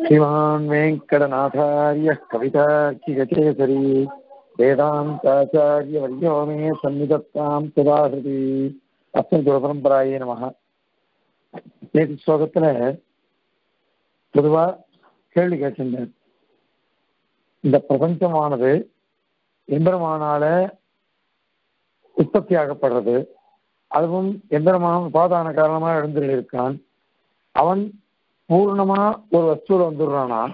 श्रीमान् वेङ्कटनाथार्यः कवितार्किककेसरी वेदान्ताचार्यवर्यो मे सन्निधत्तां सदाहृति அஸ்மத் குருபரம்பராயே நமக நேற்று ஸ்லோகத்துல பொதுவா கேள்வி கேட்டிருந்தேன் இந்த பிரபஞ்சமானது எம்பெருமானால உற்பத்தியாகப்படுறது அதுவும் எம்பெருமான் உபாதான காரணமாக எழுந்திருக்கான் அவன் பூர்ணமா ஒரு வஸ்துல வந்துடுறானா?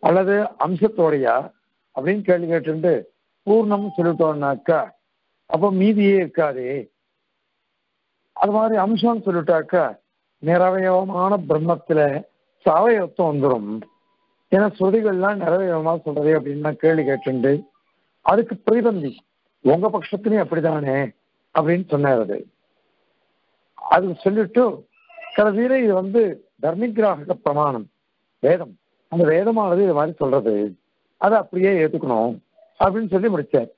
அல்லது அம்சத்தோடையா? அப்படின்னு கேள்வி கேட்டுட்டு பூர்ணம் சொல்லிட்டோம்னாக்கா அப்போ மீதியே இருக்காதே. அது மாதிரி அம்சம்னு சொல்லிட்டாக்கா நிறவயவமான பிரம்மத்துல சாவயவத்தம் வந்துடும் ஏன்னா ஸ்ருதிகள்லாம் நிறவயவமா சொல்றது அப்படின்னு நான் கேள்வி கேட்டுண்டு அதுக்கு பிரதிபந்தி உங்க பட்சத்துலயும் அப்படிதானே அப்படின்னு சொன்னார் அது. அது சொல்லிட்டு கடைசியில இது வந்து தர்மிகிராக பிரமாணம். வேதம். அந்த வேதமானது இது மாதிரி சொல்றது. அதை அப்படியே ஏத்துக்கணும். அப்படின்னு சொல்லி முடிச்சார்.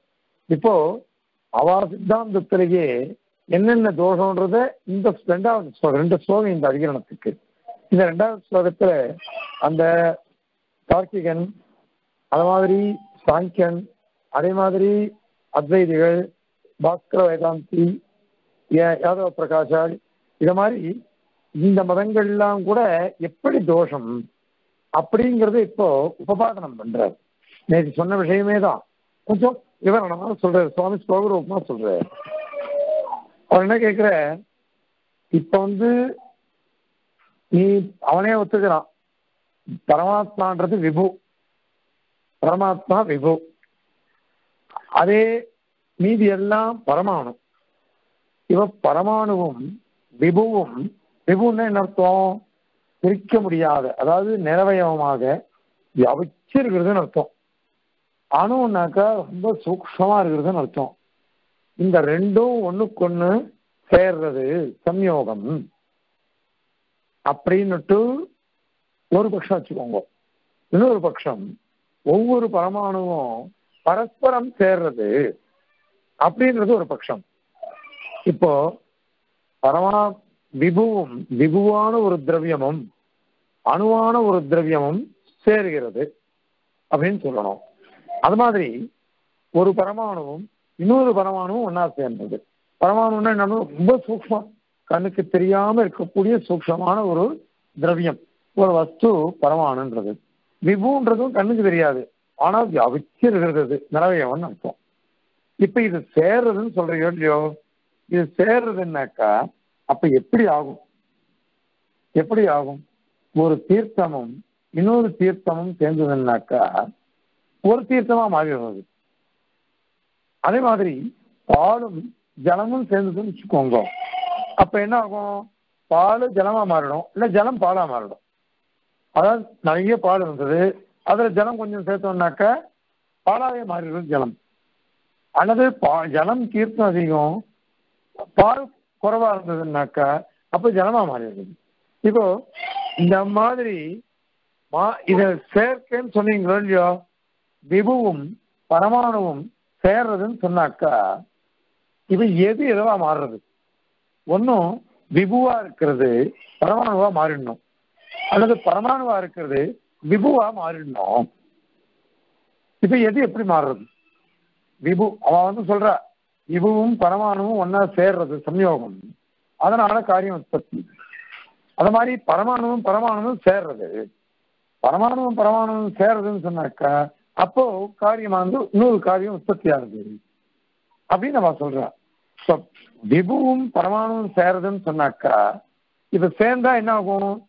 இப்போ அவார சித்தாந்தத்திலேயே என்னென்ன தோஷம்ன்றத இந்த ரெண்டாவது ஸ்லோகம் ரெண்டு ஸ்லோகம் இந்த அதிகரணத்துக்கு. இந்த ரெண்டாவது ஸ்லோகத்துல அந்த கார்த்திகன் அது மாதிரி சாங்கியன் அதே மாதிரி அத்வைதிகள் பாஸ்கர வேதாந்தி யாதவ பிரகாஷால் இதை மாதிரி இந்த மதங்கள்லாம் கூட எப்படி தோஷம் அப்படிங்கறது இப்போ உபபாதனம் பண்றாரு. நேற்று சொன்ன விஷயமே தான். கொஞ்சம் விவரணமா சொல்றாரு. சுவாமி ஸ்லோகரூபமா சொல்றாரு. அவர் என்ன கேட்கிற இப்ப வந்து நீ அவனே ஒத்துக்கிறான். பரமாத்மான்றது விபு. பரமாத்மா விபு. அதே மீதி எல்லாம் பரமாணு. இவ பரமாணுவும் விபுவும் விபுன்னு என்ன அர்த்தம்? பிரிக்க முடியாத அதாவது நிறவயமாக வச்சிருக்கிறதுன்னு அர்த்தம். அணுனாக்கா ரொம்ப சூக்ஷமா இருக்கிறதுன்னு அர்த்தம். இந்த ரெண்டும் ஒண்ணுக்கொன்னு சேர்றது சம்யோகம். அப்படின்னுட்டு ஒரு பட்சம் வச்சுக்கோங்க. இன்னொரு பட்சம் ஒவ்வொரு பரமாணுவும் பரஸ்பரம் சேர்றது அப்படின்றது ஒரு பட்சம் இப்போ பரமா விபுவும் விபுவான ஒரு திரவியமும் அணுவான ஒரு திரவியமும் சேருகிறது அப்படின்னு சொல்லணும். அது மாதிரி ஒரு பரமாணுவும் இன்னொரு பரமாணுவும் ஒன்னா சேர்ந்தது. பரமாணுன்னா என்ன? ரொம்ப சூக்மம் கண்ணுக்கு தெரியாம இருக்கக்கூடிய சூக்ஷமான ஒரு திரவியம். ஒரு வஸ்து பரமாணுன்றது. விபுன்றதும் கண்ணுக்கு தெரியாது. ஆனா அவிச்சிருக்கிறது நிறவையவன் அர்த்தம். இப்ப இது சேர்றதுன்னு சொல்றீங்க இது சேர்றதுன்னாக்கா அப்ப எப்படி ஆகும்? எப்படி ஆகும்? ஒரு தீர்த்தமும் இன்னொரு தீர்த்தமும் சேர்ந்ததுன்னாக்கா ஒரு தீர்த்தமா மாறிடுறது. அதே மாதிரி பாலும் ஜலமும் சேர்ந்ததுன்னு வச்சுக்கோங்க. அப்ப என்ன ஆகும்? பால் ஜலமா மாறிடும். இல்ல ஜலம் பாலா மாறிடும். அதாவது நிறைய பால் இருந்தது. அதுல ஜலம் கொஞ்சம் சேர்த்தோம்னாக்க பாலாவே மாறிடும் ஜலம். அல்லது பா ஜலம் தீர்த்தம் அதிகம். பால் குறைவா இருந்ததுன்னாக்கா அப்ப ஜனமா மாறிடுது இப்போ இந்த மாதிரி மா இத சேர்க்கைன்னு சொன்னீங்களோ இல்லையோ விபுவும் பரமாணுவும் சேர்றதுன்னு சொன்னாக்கா இது எது எதுவா மாறுறது? ஒன்னும் விபுவா இருக்கிறது பரமாணுவா மாறிடணும். அல்லது பரமாணுவா இருக்கிறது விபுவா மாறிடணும். இப்ப எது எப்படி மாறுறது? விபு அவன் வந்து சொல்றா விபுவும் பரமாணுவும் ஒன்னா சேர்றது சம்யோகம். அதனால காரியம் உற்பத்தி. அது மாதிரி பரமாணுவும் பரமாணுவும் சேர்றது. பரமாணுவும் பரமாணுவும் சேர்றதுன்னு சொன்னாக்கா அப்போ காரியமானது இன்னொரு காரியம் உற்பத்தி ஆகுது. அப்படின்னு நம்ம சொல்றோம் விபுவும் பரமாணுவும் சேர்றதுன்னு சொன்னாக்கா இது சேர்ந்தா என்ன ஆகும்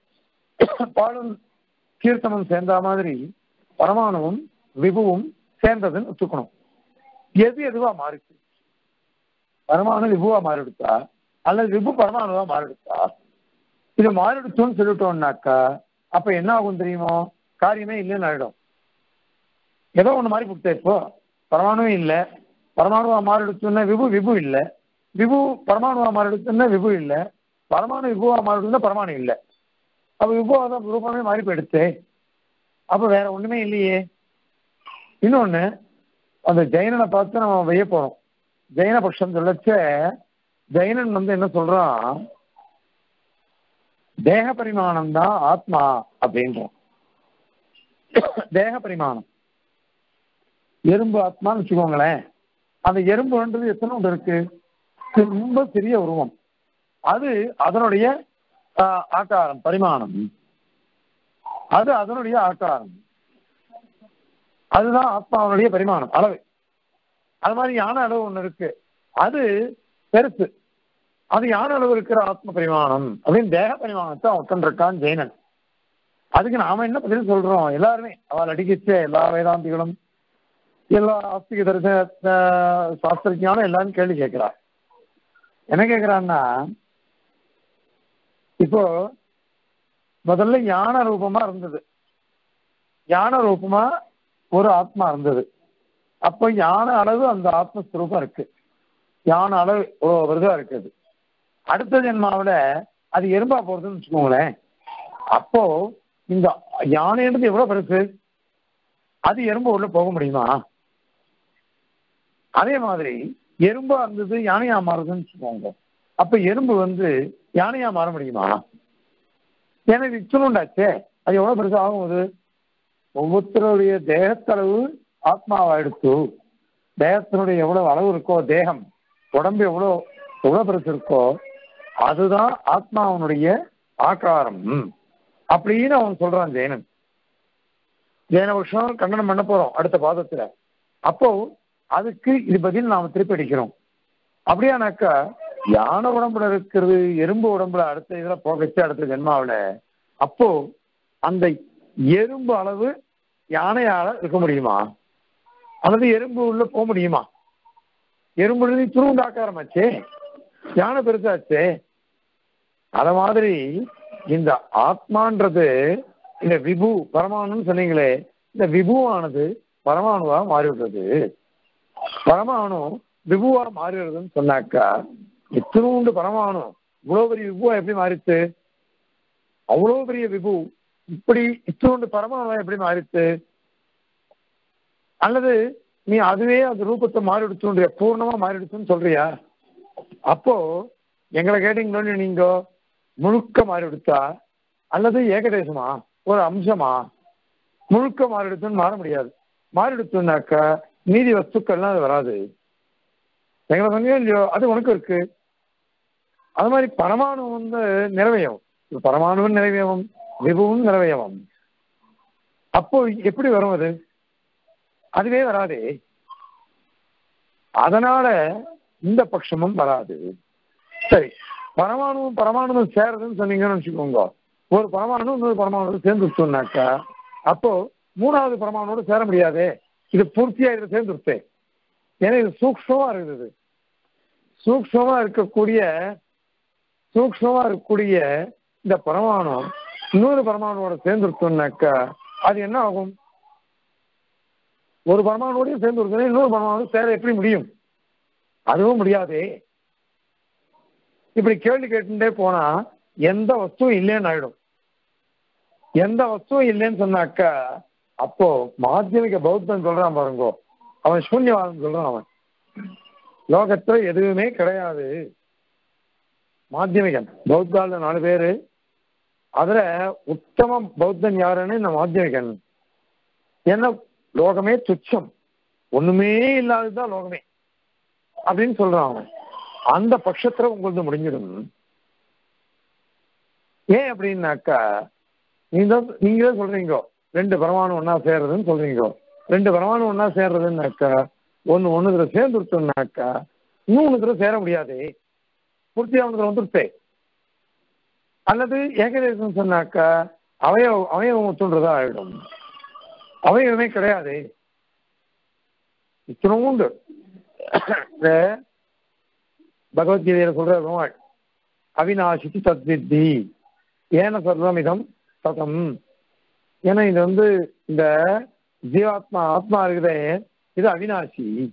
பாலும் கீர்த்தமும் சேர்ந்தா மாதிரி பரமாணுவும் விபுவும் சேர்ந்ததுன்னு ஒத்துக்கணும். எது எதுவா மாறிச்சு? பரமாணு விபுவா மாறிடுச்சா? அல்லது விபு பரமாணுவா மாறிடுச்சா? இது மாறிடுச்சோன்னு சொல்லிட்டோம்னாக்கா அப்ப என்ன ஆகும் தெரியுமோ? காரியமே இல்லைன்னு ஆயிடும். ஏதோ ஒண்ணு மாறி கொடுத்த இப்போ. பரமாணுவும் இல்லை. பரமாணுவா மாறிடுச்சுன்னா விபு விபு இல்லை. விபு பரமாணுவா மாறிடுச்சுன்னா விபு இல்லை. பரமாணு விபுவா மாறிடுச்சுன்னா பரமாணு இல்லை. அப்ப விபுவா தான் ரூபமே மாறி போயிடுச்சு. அப்ப வேற ஒண்ணுமே இல்லையே. இன்னொன்னு அந்த ஜெயினனை பார்த்து நம்ம வெய்ய போறோம் ஜெயன பட்சம் சொல்லச்ச ஜெயனன் வந்து என்ன சொல்றான்? தேக பரிமாணம் தான் ஆத்மா அப்படின்றான். தேக பரிமாணம் எறும்பு ஆத்மான்னு வச்சுக்கோங்களேன். அந்த எறும்புன்றது எத்தனை ஒன்று இருக்கு? ரொம்ப சிறிய உருவம். அது அதனுடைய ஆஹ், பரிமாணம். அது அதனுடைய ஆக்காரம் அதுதான் ஆத்மாவுடைய பரிமாணம் அளவு. அது மாதிரி யானை அளவு ஒன்று இருக்கு. அது பெருசு. அது யானை அளவு இருக்கிற ஆத்ம பரிமாணம் அப்படின்னு தேக பரிமாணத்தை ஒருத்தன் இருக்கான் ஜெயினன். அதுக்கு நாம என்ன பதில் சொல்றோம்? எல்லாருமே அவள் அடிக்கிச்ச எல்லா வேதாந்திகளும் எல்லா ஆஸ்திக தரிசன சாஸ்திரஜானும் எல்லாரும் கேள்வி கேட்கிறா என்ன கேட்கிறான்னா இப்போ முதல்ல யானை ரூபமா இருந்தது. யானை ரூபமா ஒரு ஆத்மா இருந்தது. அப்போ யானை அளவு அந்த ஆத்மஸ்வரூபம் இருக்கு. யானை அளவு இவ்வளோ விருதா இருக்குது. அடுத்த ஜென்மாவில் அது எறும்பா போறதுன்னு வச்சுக்கோங்களேன். அப்போ இந்த யானைன்றது எவ்வளோ பெருசு? அது எறும்பு உள்ள போக முடியுமா? அதே மாதிரி எறும்பா இருந்தது யானையா மாறுதுன்னு வச்சுக்கோங்க. அப்ப எறும்பு வந்து யானையா மாற முடியுமா? எனக்கு இச்சுணுண்டாச்சே அது எவ்வளவு பெருசா ஆகும் அது? ஒவ்வொருத்தருடைய தேகத்தளவு ஆத்மாவை எடுத்து தேகத்தினுடைய எவ்வளவு அளவு இருக்கோ தேகம் உடம்பு எவ்வளோ எவ்வளோ பெருசு இருக்கோ அதுதான் ஆத்மாவனுடைய ஆகாரம். அப்படின்னு அவன் சொல்றான் ஜெயனன். ஜெயன வருஷம் கண்டனம் பண்ண போறோம் அடுத்த பாதத்துல. அப்போ அதுக்கு இது பதில் நாம திருப்பி அடிக்கிறோம். அப்படியானாக்கா யானை உடம்புல இருக்கிறது எறும்பு உடம்புல அடுத்த இதுல போகச்சு அடுத்த ஜென்மாவில். அப்போ அந்த எறும்பு அளவு யானையால இருக்க முடியுமா? அல்லது எறும்பு உள்ள போக முடியுமா? எறும்பு துருவுண்டு ஆக்காரமாச்சே? யானை பெருசாச்சே? அத மாதிரி இந்த ஆத்மான்றது இந்த விபு பரமாணுன்னு சொன்னீங்களே இந்த விபுவானது பரமாணுவா மாறிவிடுறது பரமாணு விபுவா மாறிடுறதுன்னு சொன்னாக்கா இத்தினூண்டு பரமாணு இவ்வளவு பெரிய விபுவா எப்படி மாறிச்சு அவ்வளவு பெரிய விபு இப்படி இத்தினூண்டு பரமாணுவா எப்படி மாறிச்சு அல்லது நீ அதுவே அது ரூபத்தை மாறிடுச்சுன்றிய பூர்ணமா மாறிடுச்சுன்னு சொல்றியா? அப்போ எங்களை கேட்டீங்களோன்னு நீங்க முழுக்க மாறிடுச்சா அல்லது ஏகதேசமா? ஒரு அம்சமா? முழுக்க மாறிடுச்சுன்னு மாற முடியாது. மாறிடுச்சுனாக்கா மீதி வஸ்துக்கள்லாம் அது வராது. எங்களை சொன்னீங்க இல்லையோ? அது உனக்கு இருக்கு. அது மாதிரி பரமாணு வந்து நிறைவேயும் பரமாணுவும் நிறைவேவம் விபுவும் நிறைவேவும். அப்போ எப்படி வரும் அது? அதுவே வராதே. அதனால இந்த பட்சமும் வராது. சரி பரமாணுவும் பரமாணுவும் சேருதுன்னு சொன்னீங்கன்னு வச்சுக்கோங்க. ஒரு பரமாணு இன்னொரு பரமாணு சேர்ந்துருச்சோம்னாக்கா அப்போ மூணாவது பரமாணோட சேர முடியாதே. இது பூர்த்தியா இது சேர்ந்துருச்சு. ஏன்னா இது சூக்ஷமா இருக்குது. சூக்ஷமா இருக்கக்கூடிய சூக்ஷமா இருக்கக்கூடிய இந்த பரமாணு இன்னொரு பரமாணுவோட சேர்ந்துருச்சோம்னாக்கா அது என்ன ஆகும்? ஒரு பரமானோடையும் சேர்ந்து இருக்கிறேன் இன்னொரு பரமானோடு சேர எப்படி முடியும்? அதுவும் முடியாது. இப்படி கேள்வி கேட்டுட்டே போனா எந்த வஸ்துவும் இல்லைன்னு ஆயிடும். எந்த வஸ்துவும் இல்லைன்னு சொன்னாக்கா அப்போ மாத்தியமிக பௌத்தன் சொல்றான் பாருங்கோ. அவன் சூன்யவாதம் சொல்றான் அவன். லோகத்துல எதுவுமே கிடையாது. மாத்தியமிகன் பௌத்தால நாலு பேரு. அதுல உத்தம பௌத்தன் யாருன்னு இந்த மாத்தியமிகன் என்ன லோகமே துச்சம். ஒண்ணுமே இல்லாததுதான் லோகமே. அப்படின்னு சொல்றான் அவன். அந்த பட்சத்துல உங்களுக்கு முடிஞ்சிடும். ஏன் அப்படின்னாக்கா நீங்க நீங்களே சொல்றீங்க ரெண்டு பரமாணு ஒன்னா சேர்றதுன்னு சொல்றீங்க. ரெண்டு பரமாணு ஒன்னா சேர்றதுன்னாக்கா ஒன்னு ஒண்ணுத்துல சேர்ந்துருச்சோம்னாக்கா தடவை சேர முடியாது. பூர்த்தியானதுல வந்துருச்சே. அல்லது ஏகதேசம் சொன்னாக்கா அவய அவயவம் ஒத்துன்றதா ஆயிடும் அவயவமே கிடையாது. இத்தனை உண்டு. இந்த பகவத்கீதையில சொல்ற பெருமாள் அவிநாசிக்கு தத்வித்தி. ஏன சர்வமிதம் சதம் ஏன்னா இது வந்து இந்த ஜீவாத்மா ஆத்மா இருக்குதே இது அவிநாசி.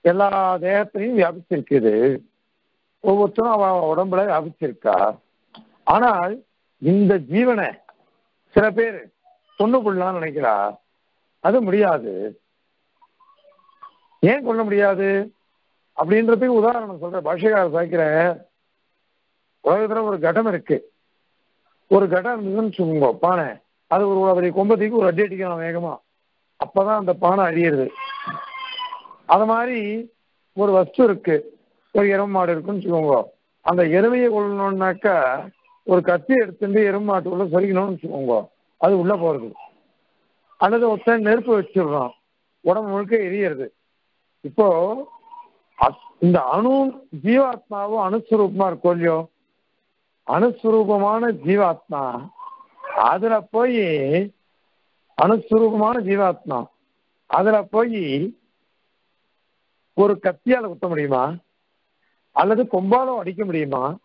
எல்லா தேகத்திலையும் வியாபிச்சிருக்குது. ஒவ்வொருத்தரும் அவ உடம்புல வியாபிச்சிருக்கா. ஆனால் இந்த ஜீவனை சில பேர் கொண்டு கொள்ளலாம்னு நினைக்கிறா? அது முடியாது. ஏன் கொள்ள முடியாது? அப்படின்றதுக்கு உதாரணம் சொல்ற பாஷைக்காரர் சாய்க்கிற உலகத்துல ஒரு கடம் இருக்கு. ஒரு கடம் இருந்ததுன்னு சொல்லுங்க பானை. அது ஒரு அவரை கொம்பத்திக்கு ஒரு அடி அடிக்கணும் வேகமா. அப்பதான் அந்த பானை அழியிறது. அது மாதிரி ஒரு வஸ்து இருக்கு. ஒரு எரும மாடு இருக்குன்னு வச்சுக்கோங்க. அந்த எருமையை கொள்ளணும்னாக்கா ஒரு கத்தி எடுத்துட்டு எருமை மாட்டுக்குள்ள சொரிக்கணும்னு வச்சுக்கோங்க. அது உள்ள போறது. அல்லது ஒருத்தன் நெருப்பு வச்சிடுறான். உடம்பு முழுக்க எரியறது. இப்போ இந்த அணு ஜீவாத்மாவும் அணுஸ்வரூபமா இருக்கும் இல்லையோ? அணுஸ்வரூபமான ஜீவாத்மா அதுல போய் அணுஸ்வரூபமான ஜீவாத்மா அதுல போய் ஒரு கத்தியால குத்த முடியுமா? அல்லது கொம்பாலம் அடிக்க முடியுமா?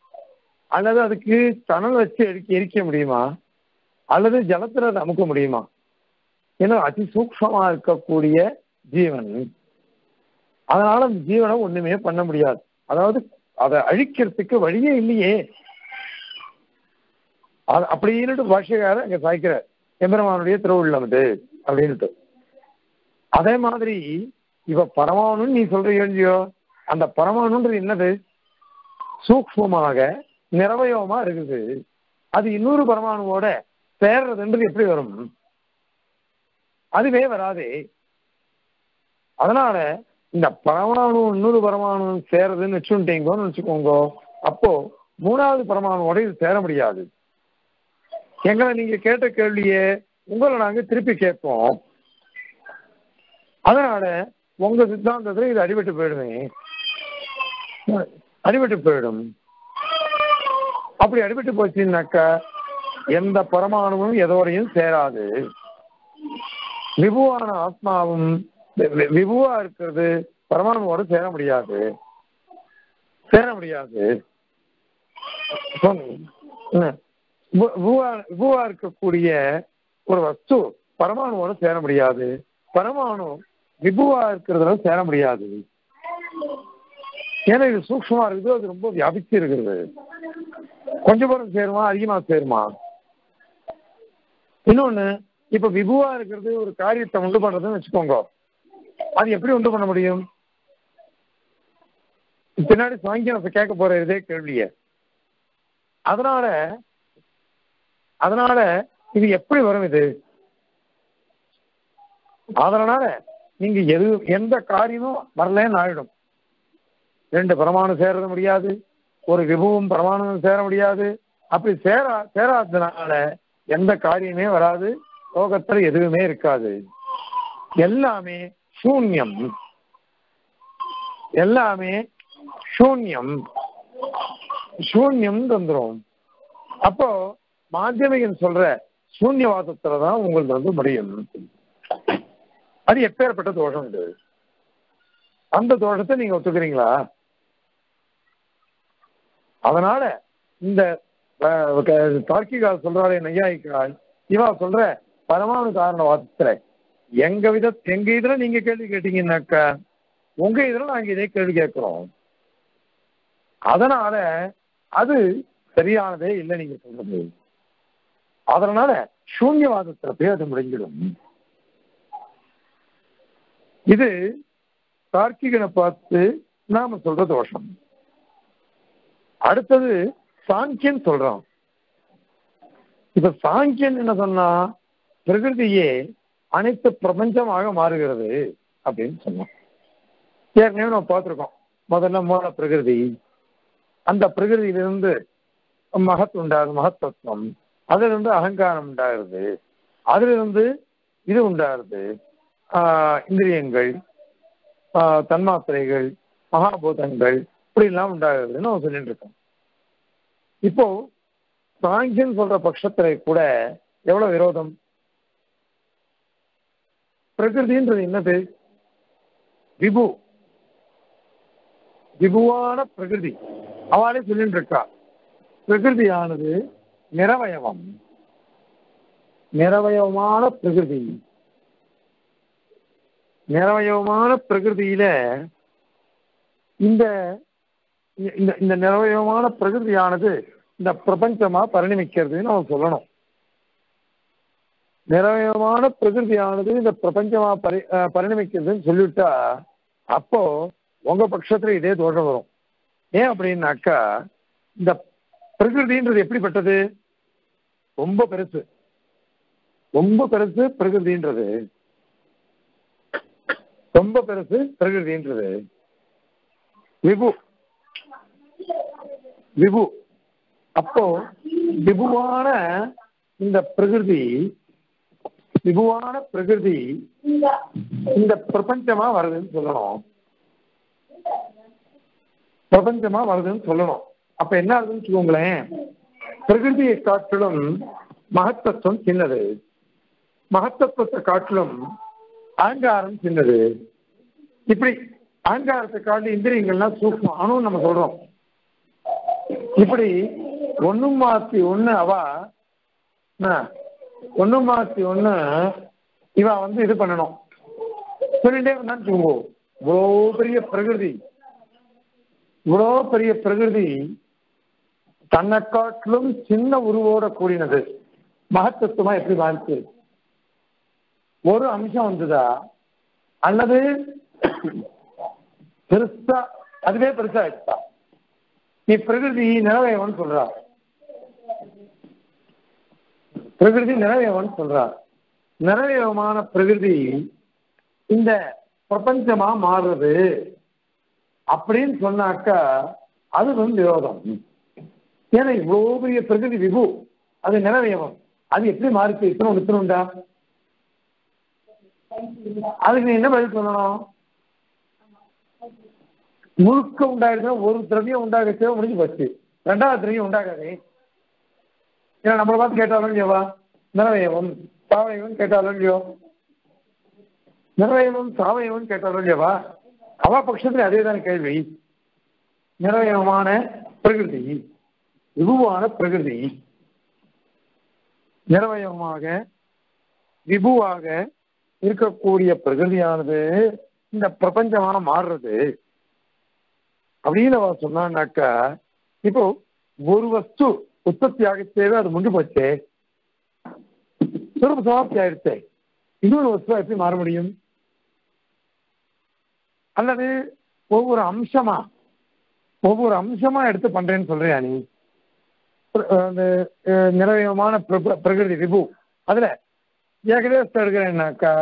அல்லது அதுக்கு தணல் வச்சு எரிக்க எரிக்க முடியுமா? அல்லது ஜலத்துல அதை அமுக்க முடியுமா? ஏன்னா அதி சூக்ஷமா இருக்கக்கூடிய ஜீவன். அதனால அந்த ஜீவனை ஒண்ணுமே பண்ண முடியாது. அதாவது அதை அழிக்கிறதுக்கு வழியே இல்லையே. அது பாஷ்யக்காரர் அங்க சாய்க்கிறார். எம்பெருமானுடைய திருவுள்ளம் இது அப்படின்ட்டு அதே மாதிரி இவ பரமாணுன்னு நீ சொல்ற எழுதியோ அந்த பரமாணுன்றது என்னது? சூக்ஷ்மமாக நிறவயமா இருக்குது. அது இன்னொரு பரமாணுவோட சேர்றதுன்றது எப்படி வரும்? அதுவே வராதே. அதனால இந்த பரமாணு இன்னொரு பரமாணு சேருதுன்னு வச்சுட்டீங்கன்னு வச்சுக்கோங்க அப்போ மூணாவது பரமாணுவோட இது சேர முடியாது. எங்களை நீங்க கேட்ட கேள்வியே உங்களை நாங்க திருப்பி கேட்போம். அதனால உங்க சித்தாந்தத்துல இது அடிபட்டு போயிடுமே. அடிபட்டு போயிடும். அப்படி அடிபட்டு போச்சுன்னாக்கா எந்த பரமாணுவும் எதோரையும் சேராது. விபுவான ஆத்மாவும் விபுவா இருக்கிறது பரமாணுவோடு சேர முடியாது. சேர முடியாது. விபுவா இருக்கக்கூடிய ஒரு வஸ்து பரமாணுவோடு சேர முடியாது. பரமாணு விபுவா இருக்கிறதுல சேர முடியாது. ஏன்னா இது சூக்ஷமா இருக்குது அது ரொம்ப வியாபிச்சு இருக்குது கொஞ்சம் பேரும் சேருமா? அதிகமா சேருமா? இன்னொன்னு இப்ப விபுவா இருக்கிறது ஒரு காரியத்தை உண்டு பண்றதுன்னு வச்சுக்கோங்க. அது எப்படி உண்டு பண்ண முடியும்? பின்னாடி சாயங்காலம் கேட்க போற இதே கேள்விய. அதனால அதனால இது எப்படி வரும் இது? அதனால நீங்க எது எந்த காரியமும் வரலன்னு ஆயிடும். ரெண்டு பிரமாணம் சேர முடியாது. ஒரு விபுவும் பிரமாணமும் சேர முடியாது. அப்படி சேரா சேராததுனால எந்த காரியமே வராது லோகத்துல எதுவுமே இருக்காது. எல்லாமே சூன்யம். எல்லாமே சூன்யம். சூன்யம் தந்துரும். அப்போ மாத்தியமிகன் சொல்ற சூன்யவாதத்துலதான் உங்களுக்கு வந்து முடியும். அது எப்பேற்பட்ட தோஷம் இது? அந்த தோஷத்தை நீங்க ஒத்துக்கிறீங்களா? அதனால இந்த தார்க்கிகா சொல்றாளே நையாயிக்கிறாள் இவா சொல்ற பரமாணு காரணவாதத்துல எங்க வித எங்க இதுல நீங்க கேள்வி கேட்டீங்கன்னாக்கா உங்க இதுல நாங்க இதே கேள்வி கேட்கிறோம். அதனால அது சரியானதே இல்லை நீங்க சொல்றது. அதனால சூன்யவாதத்துல போய் அது முடிஞ்சிடும். இது தார்க்கிகனை பார்த்து நாம சொல்ற தோஷம். அடுத்தது சாங்கியன் சொல்றான். இப்ப சாங்கியன் என்ன சொன்னா பிரகிருதியே அனைத்து பிரபஞ்சமாக மாறுகிறது அப்படின்னு சொன்னான். ஏற்கனவே நம்ம பார்த்துருக்கோம். முதல்ல மூல பிரகிருதி அந்த பிரகிருதியிலிருந்து மகத் உண்டாகுது மகத்தத்துவம். அதிலிருந்து அகங்காரம் உண்டாகிறது அதிலிருந்து இது உண்டாகிறது இந்திரியங்கள் தன்மாத்திரைகள் மகாபூதங்கள் இப்படி எல்லாம் உண்டாகிறதுன்னு அவன் சொல்லிட்டு இருக்கோம் இப்போ சாங்கியன் சொல்ற பட்சத்துல கூட எவ்வளவு விரோதம்? பிரகிருதின்றது என்னது? விபு. விபுவான பிரகிருதி. அவளே சொல்லிட்டு இருக்கா பிரகிருதியானது நிறவயவம் நிறவயவமான பிரகிருதி. நிறவயவமான பிரகிருதியில இந்த இந்த இந்த நிறவயவமான பிரகிருதியானது இந்த பிரபஞ்சமா பரிணமிக்கிறதுன்னு நம்ம சொல்லணும். நிறவயமான பிரகிருதியானது இந்த பிரபஞ்சமா பரி பரிணமிக்கிறதுன்னு சொல்லிவிட்டா அப்போ உங்க பட்சத்துல இதே தோஷம் வரும். ஏன் அப்படின்னாக்கா இந்த பிரகிருதின்றது எப்படிப்பட்டது? ரொம்ப பெருசு. ரொம்ப பெருசு பிரகிருதின்றது. ரொம்ப பெருசு பிரகிருதின்றது. விபு விபு. அப்போ விபுவான இந்த பிரகிருதி விபுவான பிரகிருதி இந்த பிரபஞ்சமா வருதுன்னு சொல்லணும். பிரபஞ்சமா வருதுன்னு சொல்லணும். அப்ப என்ன ஆகுதுன்னு வச்சுக்கோங்களேன். பிரகிருதியை காட்டிலும் மகத்தத்துவம் சின்னது. மகத்தத்துவத்தை காட்டிலும் அகங்காரம் சின்னது. இப்படி அகங்காரத்தை காட்டி இந்திரியங்கள்லாம் சூக்மம். அணுன்னு நம்ம சொல்றோம். இப்படி ஒண்ணு மாத்தி ஒண்ணு அவா என்ன, மாத்தி ஒண்ணு இவ வந்து இது பண்ணணும். சொல்லிட்டே இருந்தான்னு வச்சுக்கோங்க. இவ்வளோ பெரிய பிரகிருதி. இவ்வளோ பெரிய பிரகிருதி தன்னை காட்டிலும் சின்ன உருவோட கூடினது. மகத்தத்துவமா எப்படி வாழ்த்து? ஒரு அம்சம் வந்ததா? அல்லது பெருசா அதுவே பெருசா ஆயிடுச்சா? நீ பிரகிருதி நிறவேவன் சொல்றா. பிரகிருதி நிறவேவன் சொல்றா. நிறவேவமான பிரகிருதி இந்த பிரபஞ்சமா மாறுறது அப்படின்னு சொன்னாக்கா அது வந்து விரோதம் ஏன்னா இவ்வளவு பெரிய பிரகிருதி விபு அது நிறவேவம் அது எப்படி மாறிச்சு? இத்தனை இத்தனை உண்டா? அதுக்கு நீ என்ன பதில் சொல்லணும்? முழுக்க உண்டாயிருந்தா ஒரு திரவியம் உண்டாகச்சே முடிஞ்சு போச்சு. ரெண்டாவது திரவியம் உண்டாகாதே. ஏன்னா நம்மளை பார்த்து கேட்டாலும் இல்லையவா? நிறவயவம் சாவயவம் கேட்டாலும் இல்லையோ? நிறவயவம் சாவயவம் கேட்டாலும் இல்லையவா? அவா பட்சத்துல அதே தான் கேள்வி. நிறவயமான பிரகிருதி விபுவான பிரகிருதி. நிறவயமாக விபுவாக இருக்கக்கூடிய பிரகிருதியானது இந்த பிரபஞ்சமான மாறுறது. அப்படின்னு அவன் சொன்னான்னாக்கா இப்போ ஒரு வஸ்து உற்பத்தி தேவை அது முடிஞ்சு போச்சே. சுரூப சமாப்தி ஆயிடுச்சு. இன்னொரு வஸ்துவா எப்படி மாற முடியும்? அல்லது ஒவ்வொரு அம்சமா ஒவ்வொரு அம்சமா எடுத்து பண்றேன்னு சொல்றியா நீ? அந்த நிறவயமான பிரகிருதி விபு அதுல ஏகதேசம் எடுக்கிறேன்னாக்கா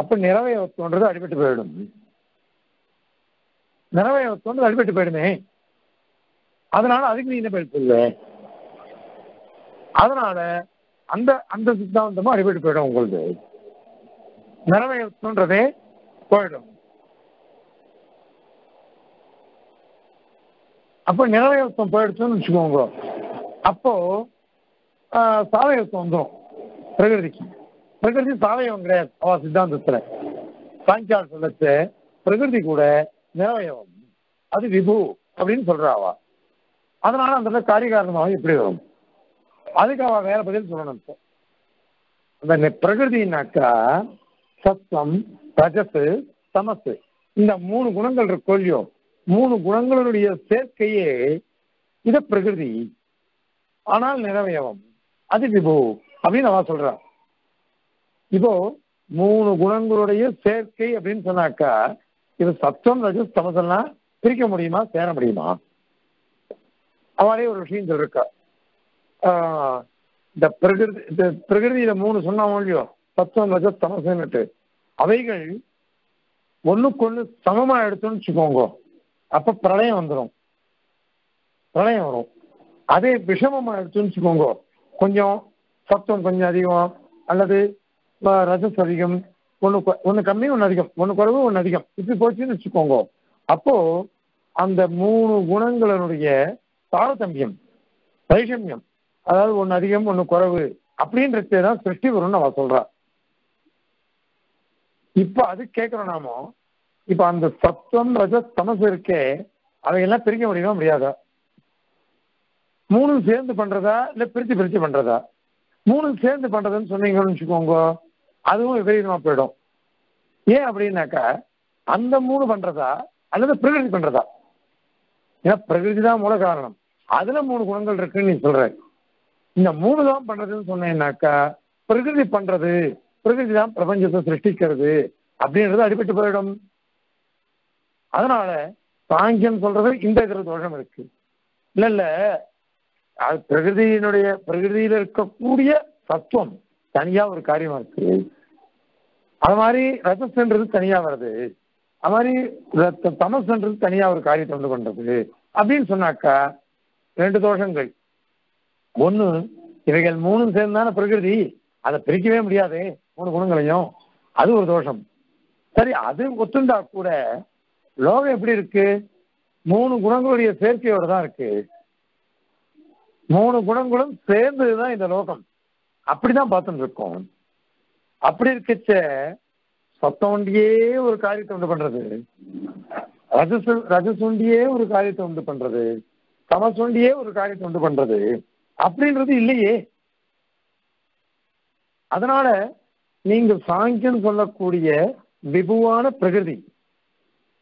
அப்ப நிறவயத்தோன்றது அடிபட்டு போயிடும். நிறவயத்தோன்றது அடிபட்டு போயிடுமே. அதனால அதுக்கு நீ என்ன பதில் சொல்லு அதனால அந்த அந்த சித்தாந்தமும் அடிபட்டு போயிடும் உங்களுக்கு. நிறவயத்தோன்றதே போயிடும். அப்போ நிறவயத்துவம் போயிடுச்சுன்னு வச்சுக்கோங்க அப்போ ஆஹ், வந்துடும் பிரகிருதிக்கு. பிரகிருதி சாவயவம் கிடையாது. அவ சித்தாந்தத்துல. சாங்கியால் சொல்லச்சு பிரகிருதி கூட நிறவயவம் அது விபு அப்படின்னு சொல்றா அதனால அந்த காரிய காரணமாக எப்படி வரும். அதுக்கு அவ வேற பதில் சொல்லணும் இப்போ. அந்த பிரகிருதினாக்கா சத்தம் ரஜசு தமசு. இந்த மூணு குணங்கள் இருக்கோ இல்லையோ மூணு குணங்களுடைய சேர்க்கையே இத பிரகிருதி. ஆனால் நிறவயவம் அது விபு அப்படின்னு அவ சொல்றா. இப்போ மூணு குணங்களுடைய சேர்க்கை அப்படின்னு சொன்னாக்கா இது சத்தம் ரஜஸ் தமசெல்லாம் பிரிக்க முடியுமா சேர முடியுமா? அவளே ஒரு விஷயம் சொல்லிருக்கா. இந்த பிரகிருதி இந்த பிரகிருதியில மூணு சொன்னாமோ இல்லையோ சத்தம் ரஜஸ் தமசுன்னுட்டு அவைகள் ஒண்ணுக்கொண்ணு சமமா எடுத்தோம்னு வச்சுக்கோங்க. அப்ப பிரளயம் வந்துடும் பிரளயம் வரும். அதே விஷமமா எடுத்தோம்னு வச்சுக்கோங்க. கொஞ்சம் சத்தம் கொஞ்சம் அதிகம் அல்லது ரஜஸ் அதிகம் ஒன்று ஒன்று கம்மி ஒன்று அதிகம். ஒன்று குறைவு ஒன்று அதிகம். இப்படி போச்சுன்னு வச்சுக்கோங்க. அப்போ அந்த மூணு குணங்களினுடைய தாரதமியம் வைஷமியம் அதாவது ஒன்று அதிகம் ஒன்று குறைவு அப்படின்றதே தான் சிருஷ்டி வரும்னு அவ சொல்றா. இப்ப அது கேட்கிறோம் நாமோ. இப்ப அந்த சத்துவம் ரஜஸ் தமசு இருக்கே அவையெல்லாம் பிரிக்க முடியுமா முடியாதா? மூணும் சேர்ந்து பண்றதா இல்ல பிரிச்சு பிரிச்சு பண்றதா? மூணும் சேர்ந்து பண்றதுன்னு சொன்னீங்கன்னு வச்சுக்கோங்க. அதுவும் விபரீதமா போயிடும். ஏன் அப்படின்னாக்கா அந்த மூணு பண்றதா அல்லது பிரகிருதி பண்றதா? ஏன்னா பிரகிருதி தான் மூல காரணம். அதுல மூணு குணங்கள் இருக்குன்னு நீ சொல்ற. இந்த மூணு தான் பண்றதுன்னு சொன்னேன்னாக்கா பிரகிருதி பண்றது பிரகிருதி தான் பிரபஞ்சத்தை சிருஷ்டிக்கிறது அப்படின்றது அடிபட்டு போயிடும். அதனால சாங்கியம் சொல்றது இந்த இதுல தோஷம் இருக்கு. இல்ல இல்ல அது பிரகிருதியினுடைய பிரகிருதியில இருக்கக்கூடிய தத்துவம். தனியா ஒரு காரியமா இருக்கு. அது மாதிரி ரஜஸ்ன்றது தனியா வருது. அது மாதிரி தமசுன்றது தனியா ஒரு காரியத்தை வந்து கொண்டது. அப்படின்னு சொன்னாக்கா ரெண்டு தோஷங்கள். ஒன்று இவைகள் மூணும் சேர்ந்தான பிரகிருதி அதை பிரிக்கவே முடியாது. மூணு குணங்களையும். அது ஒரு தோஷம். சரி அது ஒத்துண்டா கூட லோகம் எப்படி இருக்கு? மூணு குணங்களுடைய சேர்க்கையோட தான் இருக்கு. மூணு குணங்களும் சேர்ந்ததுதான் இந்த லோகம். அப்படிதான் பார்த்துட்டு இருக்கோம் அப்படி இருக்கச்ச சத்தம் ஒண்டியே ஒரு காரியத்தை உண்டு பண்றது. ரஜசு ரஜசுண்டியே ஒரு காரியத்தை உண்டு பண்றது. தமசுண்டியே ஒரு காரியத்தை உண்டு பண்றது. அப்படின்றது இல்லையே. அதனால நீங்க சாங்கியம் சொல்லக்கூடிய விபுவான பிரகிருதி.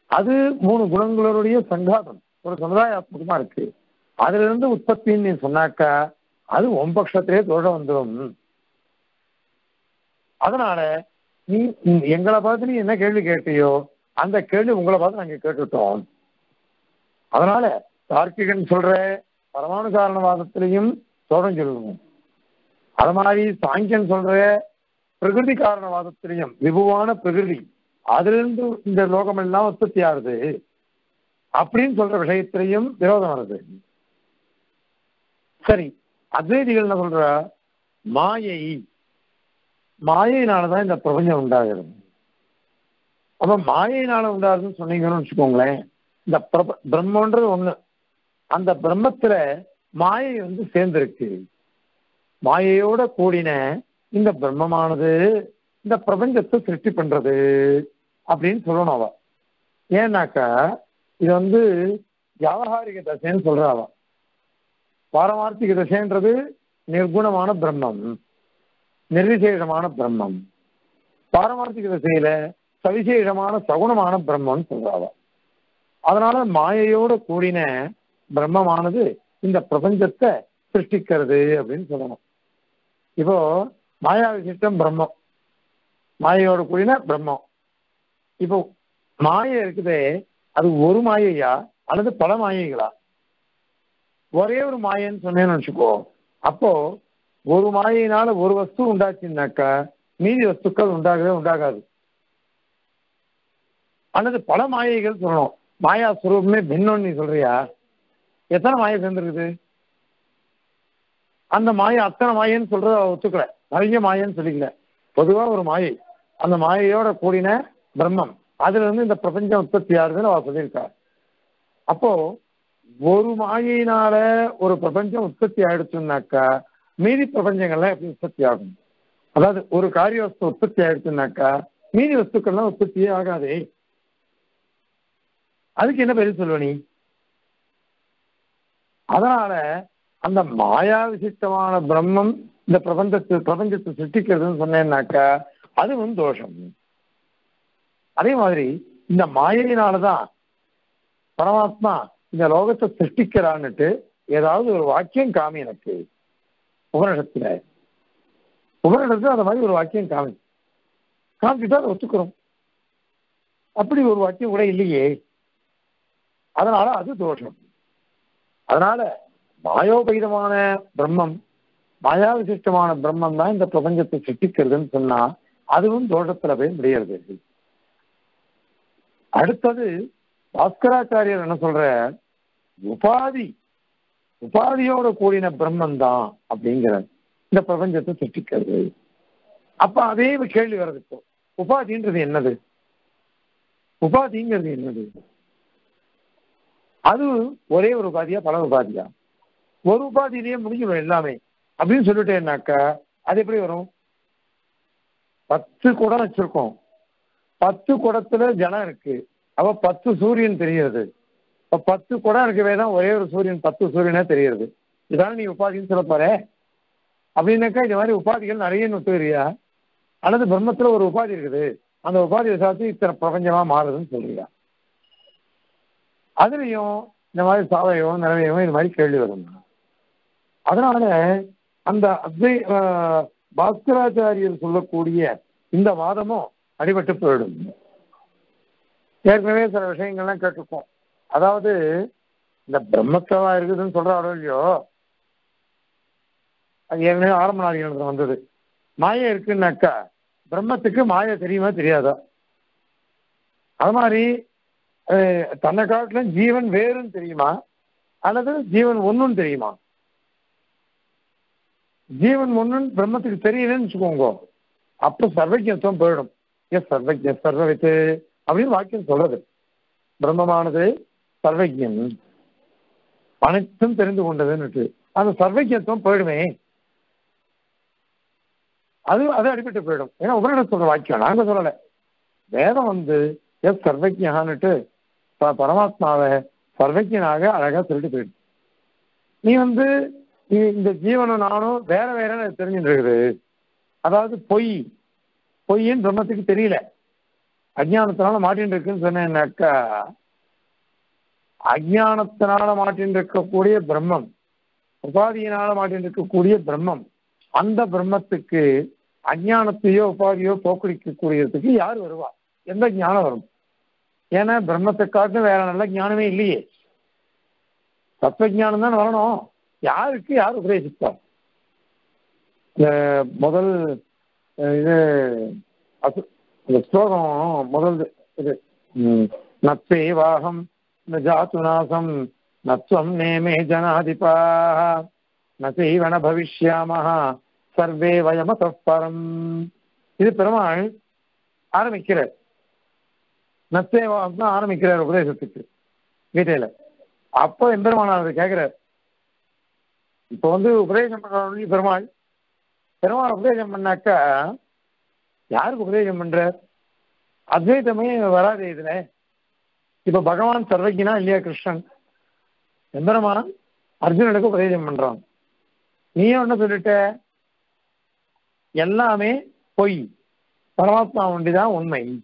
அது மூணு குணங்களுடைய சங்காதம். ஒரு சமுதாயாத்மகமா இருக்கு. அதுல இருந்து உற்பத்தின்னு நீ சொன்னாக்கா அது ஒம்பக்ஷத்திலே தோஷம் வந்துடும் அதனால நீ எங்களை பார்த்து நீ என்ன கேள்வி கேட்டியோ அந்த கேள்வி உங்களை பார்த்து நாங்க கேட்டுட்டோம். அதனால தார்க்கிகன் சொல்ற பரமாணு காரணவாதத்திலையும் தோடம் சொல்லணும் அது மாதிரி சாங்கியன் சொல்ற பிரகிருதி காரணவாதத்திலையும் விபுவான பிரகிருதி அதிலிருந்து இந்த லோகம் எல்லாம் உற்பத்தி ஆகுது. அப்படின்னு சொல்ற விஷயத்திலையும் விரோதம் வருது சரி அத்வைதிகள் என்ன சொல்ற? மாயை மாயினாலதான் இந்த பிரபஞ்சம் உண்டாகிறது. அப்ப மாயினால உண்டாகுதுன்னு சொன்னீங்கன்னு வச்சுக்கோங்களேன் இந்த பிரப பிரம்மன்றது ஒண்ணு. அந்த பிரம்மத்துல மாயை வந்து சேர்ந்திருக்கு. மாயையோட கூடின இந்த பிரம்மமானது இந்த பிரபஞ்சத்தை சிருஷ்டி பண்றது அப்படின்னு சொல்லணும் அவ. ஏன்னாக்கா இது வந்து வியாபாரிக தசைன்னு சொல்றா அவன் பாரமார்த்திக திசைன்றது நிர்குணமான பிரம்மம் நிர்விசேஷமான பிரம்மம். பாரமார்த்திக திசையில சவிசேஷமான சகுணமான பிரம்மம்னு சொல்றாவ அதனால மாயையோட கூடின பிரம்மமானது இந்த பிரபஞ்சத்தை சிருஷ்டிக்கிறது அப்படின்னு சொல்லணும். இப்போ மாயா விசிஷ்டம் பிரம்மம். மாயையோட கூடின பிரம்மம். இப்போ மாயை இருக்குதே அது ஒரு மாயையா அல்லது பல மாயைகளா? ஒரே ஒரு மாயன்னு சொன்னேன்னு நினச்சிக்கோ அப்போ ஒரு மாயினால ஒரு வஸ்து உண்டாச்சுன்னாக்கா மீதி வஸ்துக்கள் உண்டாகவே உண்டாகாது. அல்லது பல மாயைகள் சொல்லணும். மாயா சுரூபமே பின்னம்னு நீ சொல்றியா? எத்தனை மாயை சேர்ந்துருக்குது? அந்த மாயை அத்தனை மாயைன்னு சொல்றத ஒத்துக்கல. நிறைய மாயைன்னு சொல்லிக்கல. பொதுவா ஒரு மாயை. அந்த மாயையோட கூடின பிரம்மம். அதுல இருந்து இந்த பிரபஞ்சம் உற்பத்தி ஆகுதுன்னு அவர் சொல்லியிருக்கார் அப்போ ஒரு மாயினால ஒரு பிரபஞ்சம் உற்பத்தி ஆயிடுச்சுன்னாக்கா மீதி பிரபஞ்சங்கள்லாம் எப்படி உற்பத்தி ஆகும்? அதாவது ஒரு காரிய வஸ்து உற்பத்தி ஆயிடுச்சுன்னாக்கா மீதி வஸ்துக்கள்லாம் உற்பத்தியே ஆகாதே. அதுக்கு என்ன பதில் சொல்லுவ நீ? அதனால அந்த மாயா விசிஷ்டமான பிரம்மம் இந்த பிரபஞ்சத்தை பிரபஞ்சத்தை சிருஷ்டிக்கிறதுன்னு சொன்னேன்னாக்கா அதுவும் தோஷம். அதே மாதிரி இந்த மாயையினாலதான் பரமாத்மா இந்த லோகத்தை சிருஷ்டிக்கிறான்னுட்டு ஏதாவது ஒரு வாக்கியம் காமி எனக்கு. உபனிஷத்துல உபனிஷத்துல அந்த மாதிரி ஒரு வாக்கியம் காமி. காமிச்சுட்டா அதை ஒத்துக்கிறோம். அப்படி ஒரு வாக்கியம் கூட இல்லையே. அதனால அது தோஷம். அதனால மாயோபகிதமான பிரம்மம் மாயா விசிஷ்டமான பிரம்மம் தான் இந்த பிரபஞ்சத்தை சிருஷ்டிக்கிறதுன்னு சொன்னா அதுவும் தோஷத்துல போய் முடியறது. அடுத்தது பாஸ்கராச்சாரியர் என்ன சொல்ற உபாதி. உபாதியோட கூடின பிரம்மன் தான் அப்படிங்கிற இந்த பிரபஞ்சத்தை சிருஷ்டிக்கிறது அப்ப அதே கேள்வி வர்றது இப்போ. உபாதின்றது என்னது? உபாதிங்கிறது என்னது? அது ஒரே ஒரு உபாதியா பல உபாதியா? ஒரு உபாதியிலேயே முடிஞ்சிடும் எல்லாமே. அப்படின்னு சொல்லிட்டேன்னாக்கா அது எப்படி வரும்? பத்து குடம் வச்சிருக்கோம். பத்து குடத்துல ஜனம் இருக்கு. அவ பத்து சூரியன் தெரியுது இப்போ பத்து குடம் இருக்கவே தான் ஒரே ஒரு சூரியன் பத்து சூரியனே தெரியுது இதான நீ உபாதின்னு சொல்ல போற? அப்படின்னாக்கா இந்த மாதிரி உபாதிகள் நிறைய நுட்டுறியா அல்லது பிரம்மத்துல ஒரு உபாதி இருக்குது. அந்த உபாதியை சாத்தி இத்தனை பிரபஞ்சமா மாறுதுன்னு சொல்றியா? அதுலயும் இந்த மாதிரி சாதகம் நிறவையவம் இந்த மாதிரி கேள்வி வரும் அதனால அந்த அத்வை பாஸ்கராச்சாரியர் சொல்லக்கூடிய இந்த வாதமும் அடிபட்டு போயிடும். ஏற்கனவே சில விஷயங்கள்லாம் கேட்டிருக்கோம். அதாவது இந்த பிரம்மத்தவா இருக்குதுன்னு சொல்றாரோ இல்லையோ அது ஏற்கனவே ஆரம்ப நாளிகள் வந்தது. மாயை இருக்குன்னாக்கா பிரம்மத்துக்கு மாயை தெரியுமா தெரியாதா? அது மாதிரி தன்னை காட்டிலும் ஜீவன் வேறுன்னு தெரியுமா? அல்லது ஜீவன் ஒன்றுன்னு தெரியுமா? ஜீவன் ஒன்றுன்னு பிரம்மத்துக்கு தெரியலன்னு வச்சுக்கோங்க. அப்போ சர்வஜத்துவம் போயிடும். எஸ் சர்வஜ சர்வவித்து அப்படின்னு வாக்கியம் சொல்றது. பிரம்மமானது சர்வஜன் அனைத்தும் தெரிந்து கொண்டதுன்னு அந்த சர்வஜத்துவம் போயிடுமே. அது அது அடிபட்டு போயிடும். ஏன்னா உபரிட சொல்ற வாக்கியம் நாங்க சொல்லல. வேதம் வந்து எஸ் சர்வஜகான்னுட்டு ப- பரமாத்மாவை சர்வஜனாக அழகா சொல்லிட்டு போயிடும் நீ வந்து நீ இந்த ஜீவனும் நானும் வேற வேற தெரிஞ்சுட்டு இருக்குது அதாவது பொய். பொய்ன்னு பிரம்மத்துக்கு தெரியல. அஜ்ஞானத்தினால மாட்டின்னு இருக்குன்னு சொன்னேன்னாக்கா அஜானத்தினால மாற்றின்றிருக்கக்கூடிய பிரம்மம் உபாதியினால மாற்றின்றிருக்கக்கூடிய பிரம்மம். அந்த பிரம்மத்துக்கு அஜானத்தையோ உபாதியோ போக்கடிக்கக்கூடியதுக்கு யார் வருவா? எந்த ஞானம் வரும்? ஏன்னா பிரம்மத்தை காட்டும் வேற நல்ல ஞானமே இல்லையே. தத்துவ ஞானம் தான் வரணும். யாருக்கு யார் உபதேசிப்பார்? முதல் இது அசு- ஸ்லோகம் முதல் இது ம், ஜாத்து நாசம் நத்வம் நேமே ஜனாதிபா நசைவன பவிஷ்யாமஹ சர்வே வயமத பரம் இது பெருமாள் ஆரம்பிக்கிறார். நத்தேவாகம் தான் ஆரம்பிக்கிறார் உபதேசத்துக்கு கீதையில. அப்போ எம்பெருமானார் கேட்கிறார். இப்போ வந்து உபதேசம் பண்ணி பெருமாள் பெருமாள் உபதேசம் பண்ணாக்கா யாருக்கு உபதேசம் பண்றார்? அத்வைத்தமே வராது இதுல. இப்ப பகவான் சர்வஜனா இல்லையா கிருஷ்ணன்? எம்பெருமான் அர்ஜுனனுக்கு உபதேசம் பண்றான். நீ என்ன சொல்லிட்ட? எல்லாமே பொய். பரமாத்மா ஒண்டிதான் உண்மை.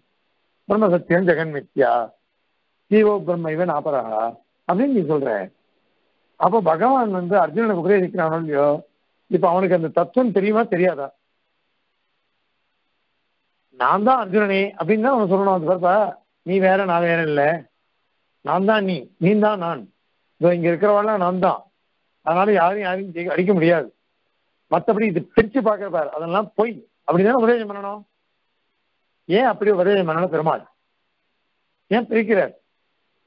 பிரம்ம சத்தியம் ஜெகன் மித்யா. ஜீவோ பிரம்ம இவன் ஆபரகா அப்படின்னு நீ சொல்ற. அப்போ பகவான் வந்து அர்ஜுனனுக்கு உபதேசிக்கிறானோ இல்லையோ? இப்ப அவனுக்கு அந்த தத்துவம் தெரியுமா தெரியாதா? நான் தான் அர்ஜுனனே அப்படின்னு தான் அவன் சொல்லணும். அது பார்த்தா நீ வேற நான் வேற இல்லை. நான் தான் நீ நீ தான் நான். இதோ இங்க இருக்கிறவெல்லாம் நான் தான். அதனால யாரும் யாரையும் அடிக்க முடியாது. மற்றபடி இது பிரிச்சு பார்க்கிற பாரு. அதெல்லாம் பொய். அப்படிதானே உபதேசம் பண்ணணும்? ஏன் அப்படி உபதேசம் பண்ணணும் பெருமாள்? ஏன் பிரிக்கிறார்?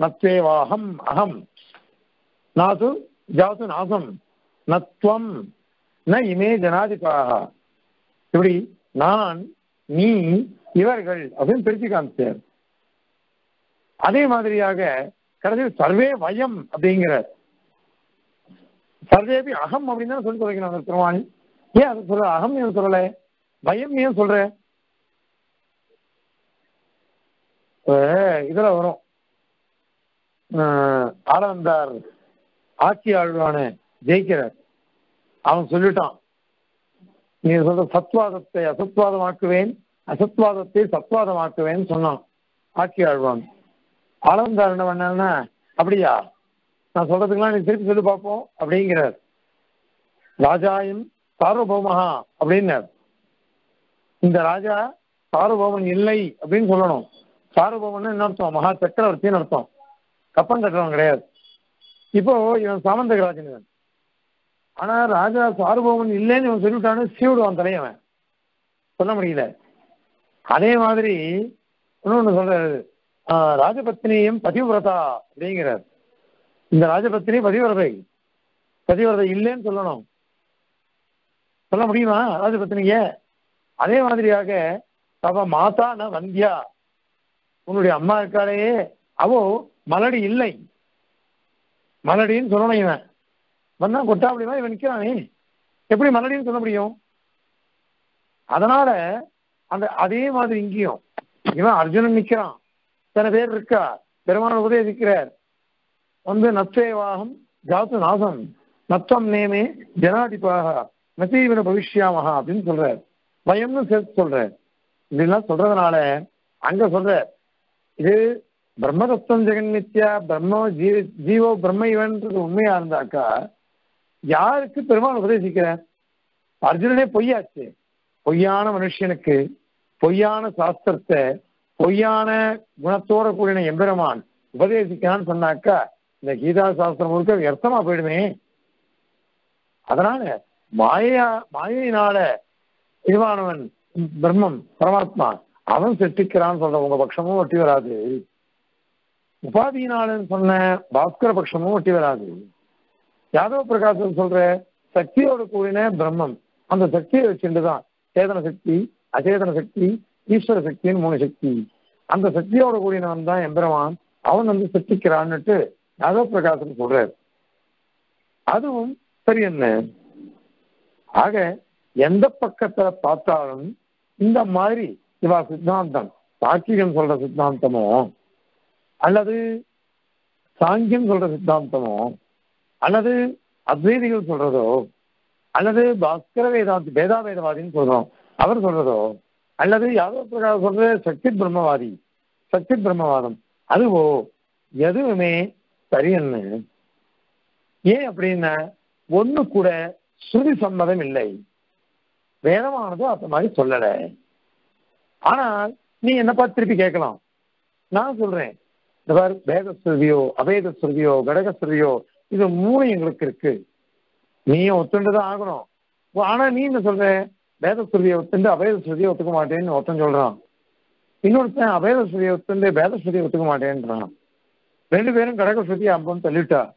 நத்வேவாகம் அகம் நாசு ஜாசு நாசம். நத்வம் ந இமே ஜனாதிபாக இப்படி நான் நீ இவர்கள் அப்படின்னு பிரிச்சு காமிச்சார். அதே மாதிரியாக கடைசியில் சர்வே வயம் அப்படிங்கிற சர்வேபி அகம் அப்படின்னு தான் சொல்லி தொலைக்கணும் அந்த பெருமாள் ஏன் அதை சொல்ற? அகம் ஏன் சொல்லல? பயம் ஏன் சொல்ற? இதுல வரும். ஆனந்தார் ஆளவந்தார் ஆட்சி ஜெயிக்கிறார். அவன் சொல்லிட்டான். நீ சொல்ற சத்வாதத்தை அசத்வாதமாக்குவேன் அசத்வாதத்தை சத்வாதமாக்குவேன்னு சொன்னான் ஆட்சி ஆழ்வான் ஆளவந்தார் என்ன அப்படியா? நான் சொல்றதுக்கெல்லாம் நீ திருப்பி சொல்லி பார்ப்போம் அப்படிங்கிறார். ராஜாயும் சார்வபௌமஹா அப்படின்னார். இந்த ராஜா சார்வபௌமன் இல்லை அப்படின்னு சொல்லணும். சார்வபௌமன் என்ன அர்த்தம்? மகா சக்கரவர்த்தின்னு அர்த்தம். கப்பம் கட்டுறவன் கிடையாது. இப்போ இவன் சாமந்தகராஜன். இவன் ஆனா ராஜா சார்வபௌமன் இல்லைன்னு இவன் சொல்லிவிட்டான்னு சீவிடுவான் தலையவன் சொல்ல முடியல. அதே மாதிரி இன்னொன்னு சொல்றாரு. ராஜபத்னியும் பதிவிரதா அப்படிங்கிறார். இந்த ராஜபத்னி பதிவிரதை பதிவிரதை இல்லைன்னு சொல்லணும். சொல்ல முடியுமா? ராஜபத்னிய அதே மாதிரியாக அவ மாதா ந வந்தியா. உன்னுடைய அம்மா இருக்காளையே அவோ மலடி இல்லை. மலடின்னு சொல்லணும் இவன். வந்தா கொட்டாப்படிமா இவன் நிற்கிறானே எப்படி மலடின்னு சொல்ல முடியும்? அதனால அந்த அதே மாதிரி இங்கேயும் இவன் அர்ஜுனன் நிக்கிறான். சில பேர் இருக்கா? பெருமான உபதேசிக்கிறார். வந்து நத்வேவாகம் ஜாத்து நாசம். நத்தம் நேமே ஜனாதிபாக நசீவன பவிஷ்யாமகா அப்படின்னு சொல்றார். பயம்னு சேர்த்து சொல்றார். இப்படிலாம் சொல்றதுனால அங்க சொல்றார். இது பிரம்மதத்தம் ஜெகன் நித்யா பிரம்ம ஜீவ ஜீவோ பிரம்ம இவன்றது உண்மையா இருந்தாக்கா யாருக்கு பெருமாள் உபதேசிக்கிறார்? அர்ஜுனனே பொய்யாச்சு. பொய்யான மனுஷனுக்கு பொய்யான சாஸ்திரத்தை பொய்யான குணத்தோட கூடின எம்பெருமான் உபதேசிக்கிறான்னு சொன்னாக்கா இந்த கீதா சாஸ்திரம் முழுக்க வியர்த்தமா போயிடுமே. அதனால மாயா மாயினால இதுவானவன் பிரம்மம் பரமாத்மா அவன் செட்டிக்கிறான்னு சொல்ற உங்க பட்சமும் ஒட்டி வராது. உபாதியினாலன்னு சொன்ன பாஸ்கர பட்சமும் ஒட்டி வராது. யாதவ பிரகாசம் சொல்ற சக்தியோட கூடின பிரம்மம் அந்த சக்தியை வச்சுட்டு தான் சேதன சக்தி அச்சேதன சக்தி ஈஸ்வர சக்தின்னு மூணு சக்தி. அந்த சக்தியோட கூடியவன் தான் எம்பெருமான். அவன் வந்து சிருஷ்டிக்கிறான்னுட்டு யாதவ பிரகாசம் சொல்றாரு. அதுவும் சரி என்ன? ஆக எந்த பக்கத்துல பார்த்தாலும் இந்த மாதிரி இவா சித்தாந்தம். சாக்கியம் சொல்ற சித்தாந்தமோ அல்லது சாங்கியம் சொல்ற சித்தாந்தமோ அல்லது அத்வைதிகள் சொல்றதோ அல்லது பாஸ்கர வேதாந்தி வேதாவேதவாதின்னு சொல்றோம். அவர் சொல்றதோ அல்லது யாதவ பிரகாஷ் சொல்ற சக்தி பிரம்மவாதி சக்தி பிரம்மவாதம். அதுவோ எதுவுமே சரியன்னு ஏன் அப்படின்னா ஒண்ணு கூட ஸ்ருதி சம்மதம் இல்லை. வேதமானது அந்த மாதிரி சொல்லல. ஆனால் நீ என்னப்பா திருப்பி கேட்கலாம்? நான் சொல்றேன். இந்த மாதிரி வேத ஸ்ருதியோ அபேத ஸ்ருதியோ கடக ஸ்ருதியோ இது மூணு எங்களுக்கு இருக்கு. நீயும் ஒத்துண்டுதான் ஆகணும். ஆனா நீ என்ன சொல்ற? வேத ஒத்துண்டு அபேத ஸ்ருதியை ஒத்துக்க மாட்டேன்னு ஒருத்தன் சொல்றான். இன்னொருத்தன் அபேத ஸ்ருதியை ஒத்துண்டு வேத ஸ்ருதியை ஒத்துக்க மாட்டேன்றான். ரெண்டு பேரும் கடக ஸ்ருதியை அம்பம் தள்ளிட்டா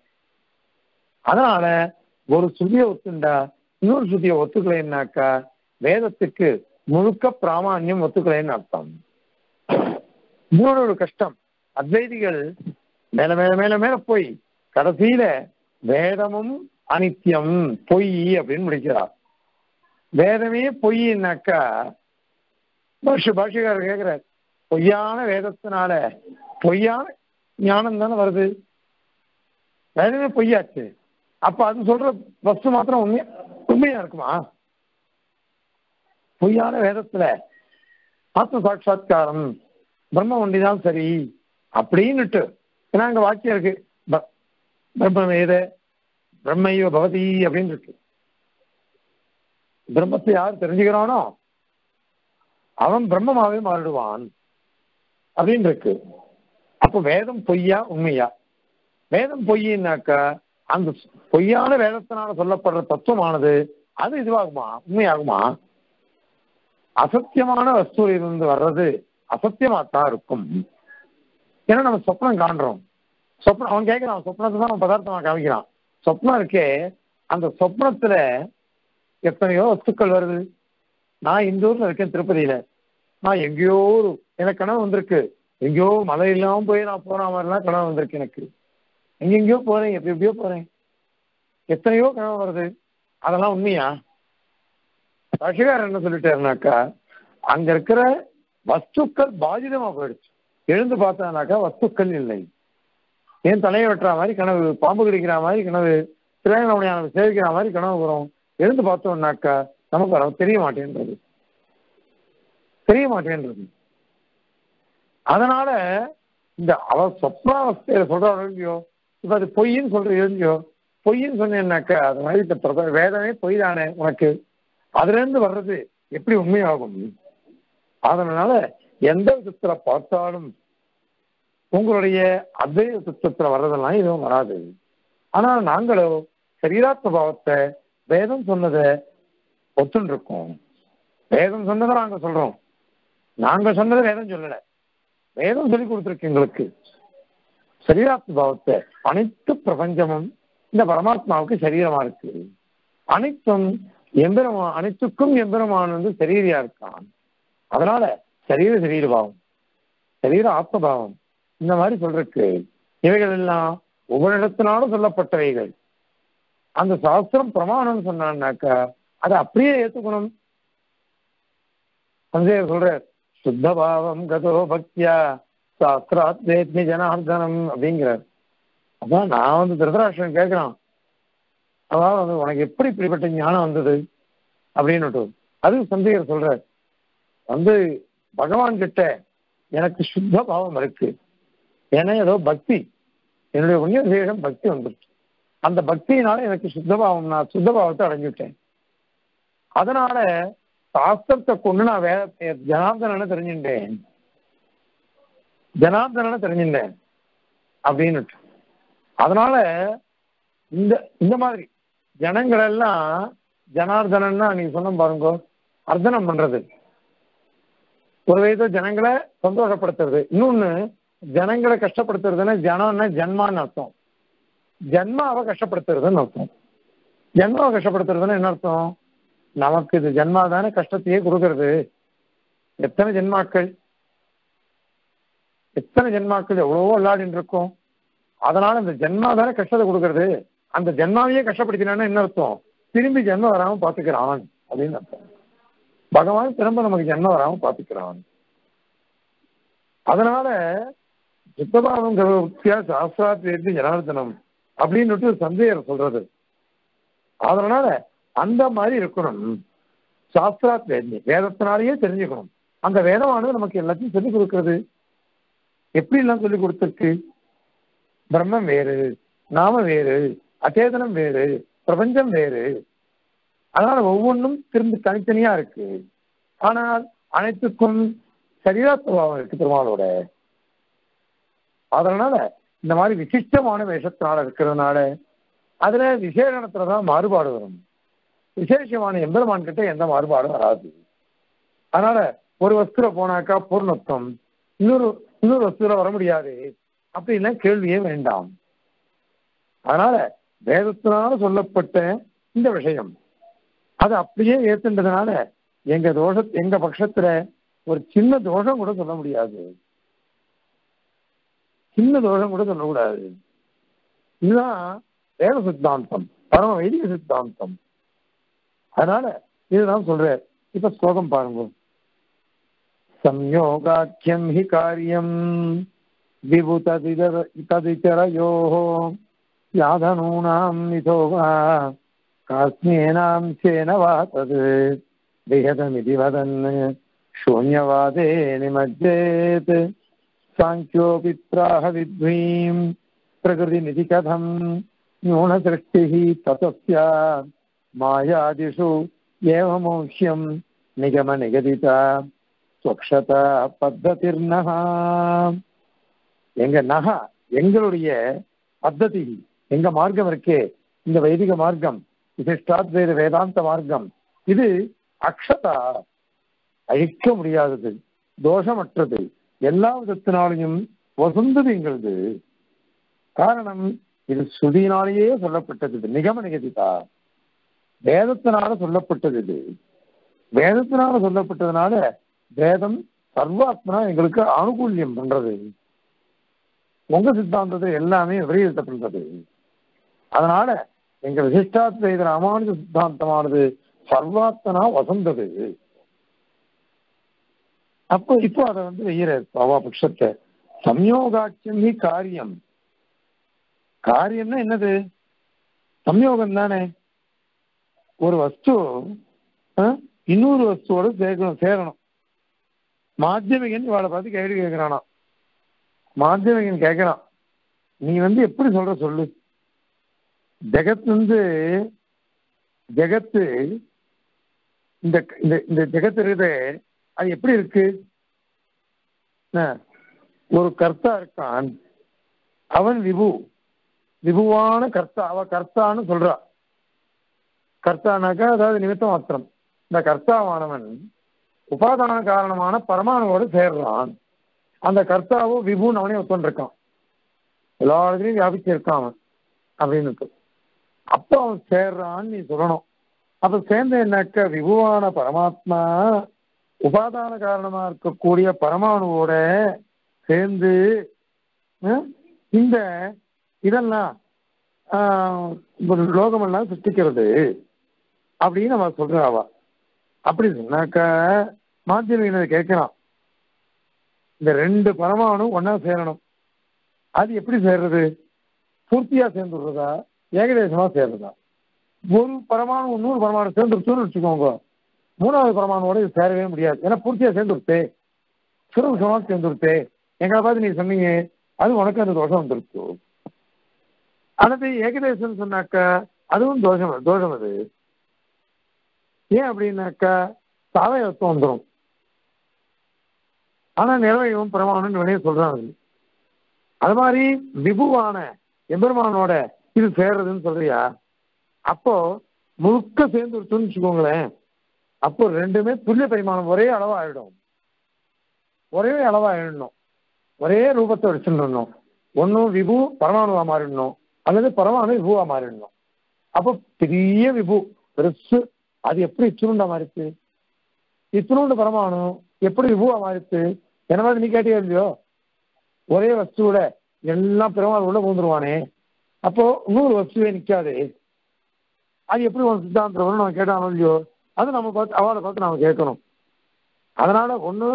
அதனால ஒரு ஸ்ருதியை ஒத்துண்டா இன்னொரு ஸ்ருதியை ஒத்துக்கலைன்னாக்கா வேதத்துக்கு முழுக்க பிராமான்யம் ஒத்துக்கலைன்னு அர்த்தம். இன்னொரு ஒரு கஷ்டம். அத்வைதிகள் மேல மேல மேல மேல போய் கடைசியில வேதமும் அனித்தியம் பொய் அப்படின்னு முடிக்கிறார். வேதமே பொய்னாக்கா பாஷ பாஷகாரர் கேட்கிறார் பொய்யான வேதத்தினால பொய்யான ஞானம் தானே வருது. வேதமே பொய்யாச்சு. அப்ப அது சொல்ற வஸ்து மாத்திரம் உண்மையா உண்மையா இருக்குமா? பொய்யான வேதத்துல ஆத்ம சாட்சா்காரம் பிரம்ம ஒண்டிதான் சரி அப்படின்னுட்டு. ஏன்னா அங்க வாக்கியம் இருக்கு. ப- பிரம்ம வேத பிரம்மையோ பவதி அப்படின்னு இருக்கு பிரம்மத்தை யார் தெரிஞ்சுக்கிறானோ அவன் பிரம்மமாவே மாறிடுவான் அப்படின்னு இருக்கு. அப்ப வேதம் பொய்யா உண்மையா? வேதம் பொய்யின்னாக்கா அந்த பொய்யான வேதத்தினால சொல்லப்படுற தத்துவமானது அது இதுவாகுமா? உண்மையாகுமா? அசத்தியமான வஸ்துவிலிருந்து வர்றது அசத்தியமாத்தான் இருக்கும். ஏன்னா நம்ம சொப்னம் காண்றோம். சொப்னம் அவன் கேட்கிறான் சொப்னத்தை தான் அவன் பதார்த்தமாக காமிக்கிறான். சொப்னம் இருக்கே அந்த சொப்னத்துல எத்தனையோ வஸ்துக்கள் வருது. நான் இந்த ஊர்ல இருக்கேன் திருப்பதியில. நான் எங்கேயோ ஒரு எனக்கு கனவு வந்திருக்கு. எங்கேயோ மழை இல்லாம போய் நான் போன மாதிரிலாம் கனவு வந்திருக்கு எனக்கு. எங்கெங்கேயோ போறேன் எப்படி எப்படியோ போறேன். எத்தனையோ கனவு வருது. அதெல்லாம் உண்மையா? ரசிகார் என்ன சொல்லிட்டாருனாக்கா அங்க இருக்கிற வஸ்துக்கள் பாதிதமா போயிடுச்சு. எழுந்து பார்த்தானாக்கா வஸ்துக்கள் இல்லை. ஏன் தலையை வெட்டுற மாதிரி கனவு பாம்பு கடிக்கிற மாதிரி கனவு திரையணவனையான சேவிக்கிற மாதிரி கனவு வரும். எழுந்து பார்த்தோம்னாக்கா நமக்கு வர தெரிய மாட்டேன்றது. தெரிய மாட்டேன்றது. அதனால இந்த அவ சொப்னாவஸ்தையில சொல்றாரு இல்லையோ இப்ப அது பொய்ன்னு சொல்ற இல்லையோ பொய்ன்னு சொன்னேன்னாக்கா அது மாதிரி இந்த வேதமே பொய் தானே உனக்கு. அதுல இருந்து வர்றது எப்படி உண்மையாகும்? அதனால எந்த விதத்துல பார்த்தாலும் உங்களுடைய அத்வைத தத்துவத்துல வர்றதெல்லாம் எதுவும் வராது. ஆனால் நாங்களோ சரீராத்ம பாவத்தை வேதம் சொன்னதை ஒத்துன்னு இருக்கும் வேதம் சொன்னதை நாங்க சொல்றோம். நாங்க சொன்னதை வேதம் சொல்லல. வேதம் சொல்லி கொடுத்துருக்கு எங்களுக்கு. சரீராத்ம பாவத்தை அனைத்து பிரபஞ்சமும் இந்த பரமாத்மாவுக்கு சரீரமா இருக்கு. அனைத்தும் எம்பெருமா அனைத்துக்கும் எம்பெருமான் வந்து சரீரியா இருக்கான். அதனால சரீர சரீர பாவம் சரீர ஆத்மபாவம் இந்த மாதிரி சொல்றக்கு இவைகள் எல்லாம் ஒவ்வொரு இடத்தினாலும் சொல்லப்பட்டவைகள். அந்த சாஸ்திரம் பிரமாணம் சொன்னான்னாக்கா அதை அப்படியே ஏத்துக்கணும். சஞ்சயர் சொல்ற சுத்த பாவம் கதோ பக்தியா சாஸ்திராத் வேத்மி ஜனார்தனம் அப்படிங்கிறார். அதான் நான் வந்து திருதராஷ்டிரம் கேட்கிறான் அதாவது வந்து உனக்கு எப்படி இப்படிப்பட்ட ஞானம் வந்தது? அப்படின்னுட்டு. அது சந்தேகர் சொல்றார் வந்து பகவான் கிட்ட எனக்கு சுத்த பாவம் இருக்கு. ஏன்னா ஏதோ பக்தி. என்னுடைய புண்ணிய விசேஷம் பக்தி வந்துருச்சு. அந்த பக்தியினால எனக்கு சுத்தபாவம் நான் சுத்தபாவத்தை அடைஞ்சுட்டேன். அதனால சாஸ்திரத்தை கொண்டு நான் வேத ஜனார்தனனை தெரிஞ்சுட்டேன். ஜனார்தனனை தெரிஞ்சுட்டேன். அப்படின்னு அதனால இந்த இந்த மாதிரி ஜனங்கள் எல்லாம் ஜனார்தனன்னா நீங்க சொன்ன பாருங்க அர்த்தனம் பண்றது. ஒரு விதத்தை ஜனங்களை சந்தோஷப்படுத்துறது. இன்னொன்னு ஜனங்களை கஷ்டப்படுத்துறதுன்னா ஜனம்னா ஜன்மான்னு அர்த்தம். ஜென்மாவை கஷ்டப்படுத்துறதுன்னு அர்த்தம். ஜென்மாவை கஷ்டப்படுத்துறதுன்னு என்ன அர்த்தம்? நமக்கு இது ஜென்மா தானே கஷ்டத்தையே கொடுக்கறது. எத்தனை ஜென்மாக்கள்? எத்தனை ஜென்மாக்கள் எவ்வளவோ விளையாடின்னு இருக்கோம். அதனால இந்த ஜென்மா தானே கஷ்டத்தை கொடுக்கறது. அந்த ஜென்மாவையே கஷ்டப்படுத்தினான்னு என்ன அர்த்தம்? திரும்பி ஜென்மம் வராம பாத்துக்கிறான் அப்படின்னு அர்த்தம். பகவான் திரும்ப நமக்கு ஜென்மம் வராம பாத்துக்கிறான் அதனால சுத்தபாவம் சாஸ்திராத்திரி ஜனார்தனம் அப்படின்னு சந்தேகம் சொல்றது. அதனால அந்த மாதிரி இருக்கணும். சாஸ்திராத் வேதத்தினாலேயே தெரிஞ்சுக்கணும். அந்த வேதமானது நமக்கு எல்லாத்தையும் சொல்லிக் கொடுக்கிறது. எப்படி எல்லாம் சொல்லிக் கொடுத்துருக்கு? பிரம்மம் வேறு நாம வேறு அச்சேதனம் வேறு பிரபஞ்சம் வேறு. அதனால ஒவ்வொன்றும் திரும்பி தனித்தனியா இருக்கு. ஆனால் அனைத்துக்கும் சரீராத்வாவம் இருக்கு பெருமாளோட. அதனால இந்த மாதிரி விசிஷ்டமான வேஷத்தினால இருக்கிறதுனால அதுல விசேஷணத்துலதான் மாறுபாடு வரும். விசேஷமான எம்பெருமான் கிட்ட எந்த மாறுபாடும் வராது. அதனால ஒரு வஸ்துல போனாக்கா பூர்ணத்துவம் இன்னொரு இன்னொரு வஸ்துல வர முடியாது அப்படின்லாம் கேள்வியே வேண்டாம். அதனால வேதத்தினால சொல்லப்பட்ட இந்த விஷயம். அது அப்படியே ஏத்துன்றதுனால எங்க தோஷ எங்க பட்சத்துல ஒரு சின்ன தோஷம் கூட சொல்ல முடியாது. சின்ன தோஷம் கூட சொல்லக்கூடாது. இதுதான் வேத சித்தாந்தம் பரம வைதிக சித்தாந்தம். அதனால இதுதான் சொல்றேன். இப்ப ஸ்லோகம் பாருங்க. சம்யோகாக்கியம் ஹி காரியம் விபு ததிதரயோ யாதனூனாம் நிதோவா காஸ்மேனாம் சேனவா தது விகதமிதி வதன் சூன்யவாதே நிமஜ்ஜேத் साङ्ख्योऽपि प्राह विद्वीम् प्रकृतिनिधि कथम् न्यूनसृष्टिः ततस्य मायादिषु एवमोक्ष्यम् निगमनिगदिता स्वक्षता பத்ததிர்னஹ எங்க நக எங்களுடைய பத்ததி எங்க மார்க்கம் இருக்கே இந்த வைதிக மார்க்கம் விசிஷ்டாத்வைத வேதாந்த மார்க்கம் இது அக்ஷதா அழிக்க முடியாதது தோஷமற்றது எல்லா விதத்தினாலையும் வசந்தது எங்களது. காரணம் இது சுதியினாலேயே சொல்லப்பட்டது இது. நிகம நிகதிதா. வேதத்தினால சொல்லப்பட்டது இது. வேதத்தினால சொல்லப்பட்டதுனால வேதம் சர்வாத்மனா எங்களுக்கு ஆனுகூல்யம் பண்றது. உங்க சித்தாந்தத்தை எல்லாமே விபரீதத்தை அதனால எங்க விசிஷ்டாத்வைத அமானுஜ சித்தாந்தமானது சர்வாத்மனா வசந்தது. அப்போ இப்போ அதை வந்து வெய்யற பாவா பட்சத்தை சம்யோகாட்சியம் ஹி காரியம். காரியம்னா என்னது? சம்யோகம் தானே. ஒரு வஸ்து இன்னொரு வஸ்துவோட சேர்க்கணும் சேரணும். மாத்தியமிகன் இவாளை பார்த்து கேள்வி கேட்கிறானா? மாத்தியமிகன் கேட்கிறான். நீ வந்து எப்படி சொல்ற சொல்லு. ஜெகத் வந்து ஜெகத்து இந்த இந்த ஜெகத் இருக்குது அது எப்படி இருக்கு? ஒரு கர்த்தா இருக்கான். அவன் விபு. விபுவான கர்த்தா அவ கர்த்தான்னு சொல்றா. கர்த்தானாக்கா அதாவது நிமித்த மாத்திரம். இந்த கர்த்தாவானவன் உபாதான காரணமான பரமாணுவோடு சேர்றான். அந்த கர்த்தாவும் விபுன்னு அவனே ஒத்துருக்கான் எல்லா இடத்துலையும் வியாபிச்சிருக்கான் அவன் அப்படின்னு அப்போ அவன் சேர்றான்னு நீ சொல்லணும். அப்ப சேர்ந்த என்னக்க விபுவான பரமாத்மா உபாதான காரணமா இருக்கக்கூடிய பரமாணுவோட சேர்ந்து இந்த இதெல்லாம் லோகமெல்லாம் சிருஷ்டிக்கிறது அப்படின்னு நம்ம சொல்றாவா. அப்படி சொன்னாக்க மாத்தியமிகளை கேட்கலாம் இந்த ரெண்டு பரமாணு ஒன்னா சேரணும். அது எப்படி சேர்றது? பூர்த்தியா சேர்ந்துடுறதா? ஏகதேசமா சேர்றதா? ஒரு பரமாணு இன்னொரு பரமாணு சேர்ந்துருச்சுன்னு வச்சுக்கோங்க. மூணாவது பரமானோட இது சேரவே முடியாது. ஏன்னா பூர்த்தியா சேர்ந்துருத்து சுரகுஷமா சேர்ந்துருத்து எங்களை பார்த்து நீ சொன்னீங்க. அது உனக்கு அந்த தோஷம் வந்துருச்சு. அல்லது ஏகதேசம் சொன்னாக்கா அதுவும் தோஷம் தோஷம் அது. ஏன் அப்படின்னாக்கா சாவயத்துவம் வந்துடும் ஆனா நிலவையும் பிரமாணம்னு வெளியே சொல்றாங்க. அது மாதிரி விபுவான எம்பெருமானோட இது சேர்றதுன்னு சொல்றியா? அப்போ முழுக்க சேர்ந்துருச்சுன்னு வச்சுக்கோங்களேன். அப்போ ரெண்டுமே துல்லிய பரிமாணம் ஒரே அளவாக ஆயிடும் ஒரே அளவாக ஆயிடணும் ஒரே ரூபத்தை வச்சுருந்தோம். ஒன்றும் விபு பரமாணுவா மாறிடணும். அல்லது பரமாணு விபுவா மாறிடணும். அப்போ பெரிய விபு பெருசு அது எப்படி இச்சுருண்டா மாறிச்சு? இத்தினோண்டு பரமாணு எப்படி விபுவா மாறிச்சு? என்ன மாதிரி நீ கேட்டியா இல்லையோ? ஒரே வஸ்துவோட எல்லாம் பெருமாள் உள்ள பூந்துருவானே அப்போ நூறு வஸ்துவே நிற்காது அது எப்படி உன் சித்தாந்தம் நம்ம கேட்டானோ இல்லையோ? அது நம்ம பார்த்து அவளை பார்த்து நம்ம கேட்கணும். அதனால ஒண்ணு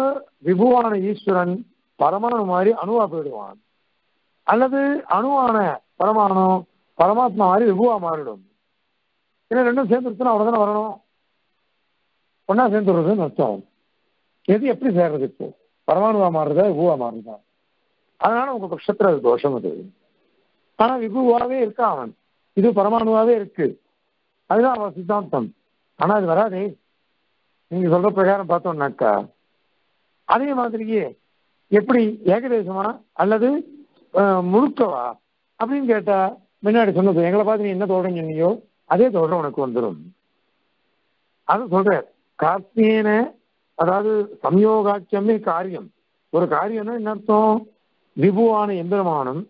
விபுவான ஈஸ்வரன் பரமானு மாதிரி அணுவா போயிடுவான். அல்லது அணுவான பரமாணு பரமாத்மா மாதிரி விபுவா மாறிடும். ஏன்னா ரெண்டும் சேர்ந்துருச்சுன்னா அவ்வளோ தானே வரணும்? ஒன்னா சேர்ந்துடுறதுன்னு அர்த்தம் எது எப்படி சேர்றது இப்போ? பரமாணுவா மாறுறதா விபுவா மாறுறதா அதனால உங்க பட்சத்துல அது தோஷம் அது. ஆனா விபுவாவே இருக்கான் அவன். இது பரமாணுவாவே இருக்கு. அதுதான் அவன் சித்தாந்தம். ஆனா அது வராதே. நீங்க சொல்ற பிரகாரம் பார்த்தோம்னாக்கா அதே மாதிரியே எப்படி ஏகதேசமா அல்லது முழுக்கவா அப்படின்னு கேட்டா முன்னாடி சொன்னது எங்களை பார்த்து நீ என்ன தோடம் சொன்னியோ அதே தோடம் உனக்கு வந்துடும் அது சொல்ற கார்த்தியன அதாவது சம்யோகாட்சியமே காரியம். ஒரு காரியம்னா என்ன அர்த்தம்? விபுவான எந்திரமானம்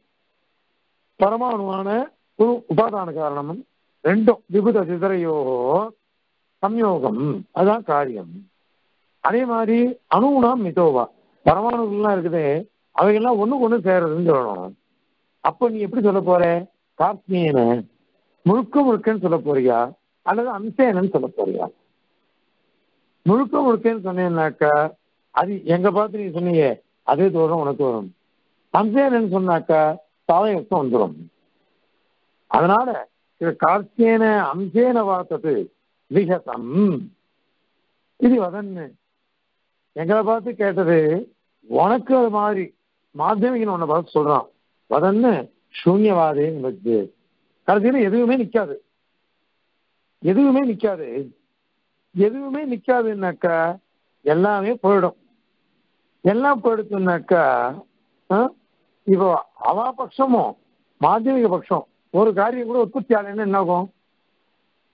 பரமாணுவான ஒரு உபாதான காரணமும் ரெண்டும் விபுத சிதறையோ சம்யோகம் அதுதான் காரியம். அதே மாதிரி அணுகுணம் மிதோவா. பரமாணுகள்லாம் இருக்குது அவைகள்லாம் ஒண்ணுக்கு ஒண்ணு சேர்றதுன்னு சொல்லணும். அப்போ நீ எப்படி சொல்ல போற? கார்த்தியன முழுக்க முழுக்கன்னு சொல்ல போறியா? அல்லது அம்சேனன்னு சொல்ல போறியா? முழுக்க முழுக்கன்னு சொன்னேன்னாக்கா அது எங்க பார்த்து நீ சொன்னீங்க அதே தோறும் உனக்கு வரும். அம்சேனன்னு சொன்னாக்கா சாதகத்துவம் வந்துடும் அதனால இது கார்த்தியன அம்சேன வார்த்தது விகதம் இது வதன்னு. எங்களை பார்த்து கேட்டது உனக்கு அது மாதிரி மாத்தியமிகன் உன்னை பார்த்து சொல்றான். வதன்னு சூன்யவாதேன்னு வச்சு கடைசியில எதுவுமே நிக்காது. எதுவுமே நிக்காது. எதுவுமே நிக்காதுன்னாக்கா எல்லாமே போயிடும். எல்லாம் போயிடுச்சுன்னாக்கா ஆ, இப்போ அவா பட்சமும் மாத்தியமிக பட்சம். ஒரு காரியம் கூட உற்பத்தி ஆகலைன்னா என்ன ஆகும்?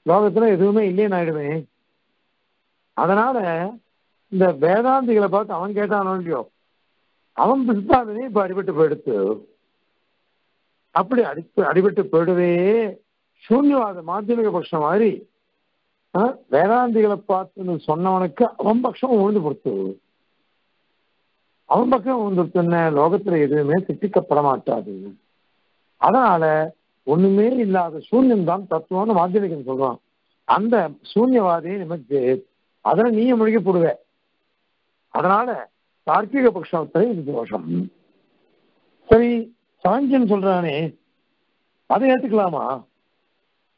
லோகத்துல எதுவுமே இல்லைன்னு ஆயிடுவேன் அதனால இந்த வேதாந்திகளை பார்த்து அவன் கேட்டானோ இல்லையோ அவன் சித்தாந்தனே இப்ப அடிபட்டு போயிடுத்து. அப்படி அடி அடிபட்டு போயிடுவே சூன்யவாத மாத்தியமிக பட்சம் மாதிரி வேதாந்திகளை பார்த்து சொன்னவனுக்கு அவன் பட்சம் உழுந்து கொடுத்து. அவன் பக்கம் உழுந்துருத்துன்னு லோகத்துல எதுவுமே திட்டிக்கப்பட மாட்டாது. அதனால ஒண்ணுமே இல்லாத சூன்யம் தான் தத்துவம்னு மாத்தியமிகன் சொல்றான். அந்த சூன்யவாதியை நமக்கு அதுல நீங்க முழுகி போடுவ. அதனால தார்க்கிக பட்சத்தை இது தோஷம். சரி சாங்கியன் சொல்றானே அதை ஏத்துக்கலாமா?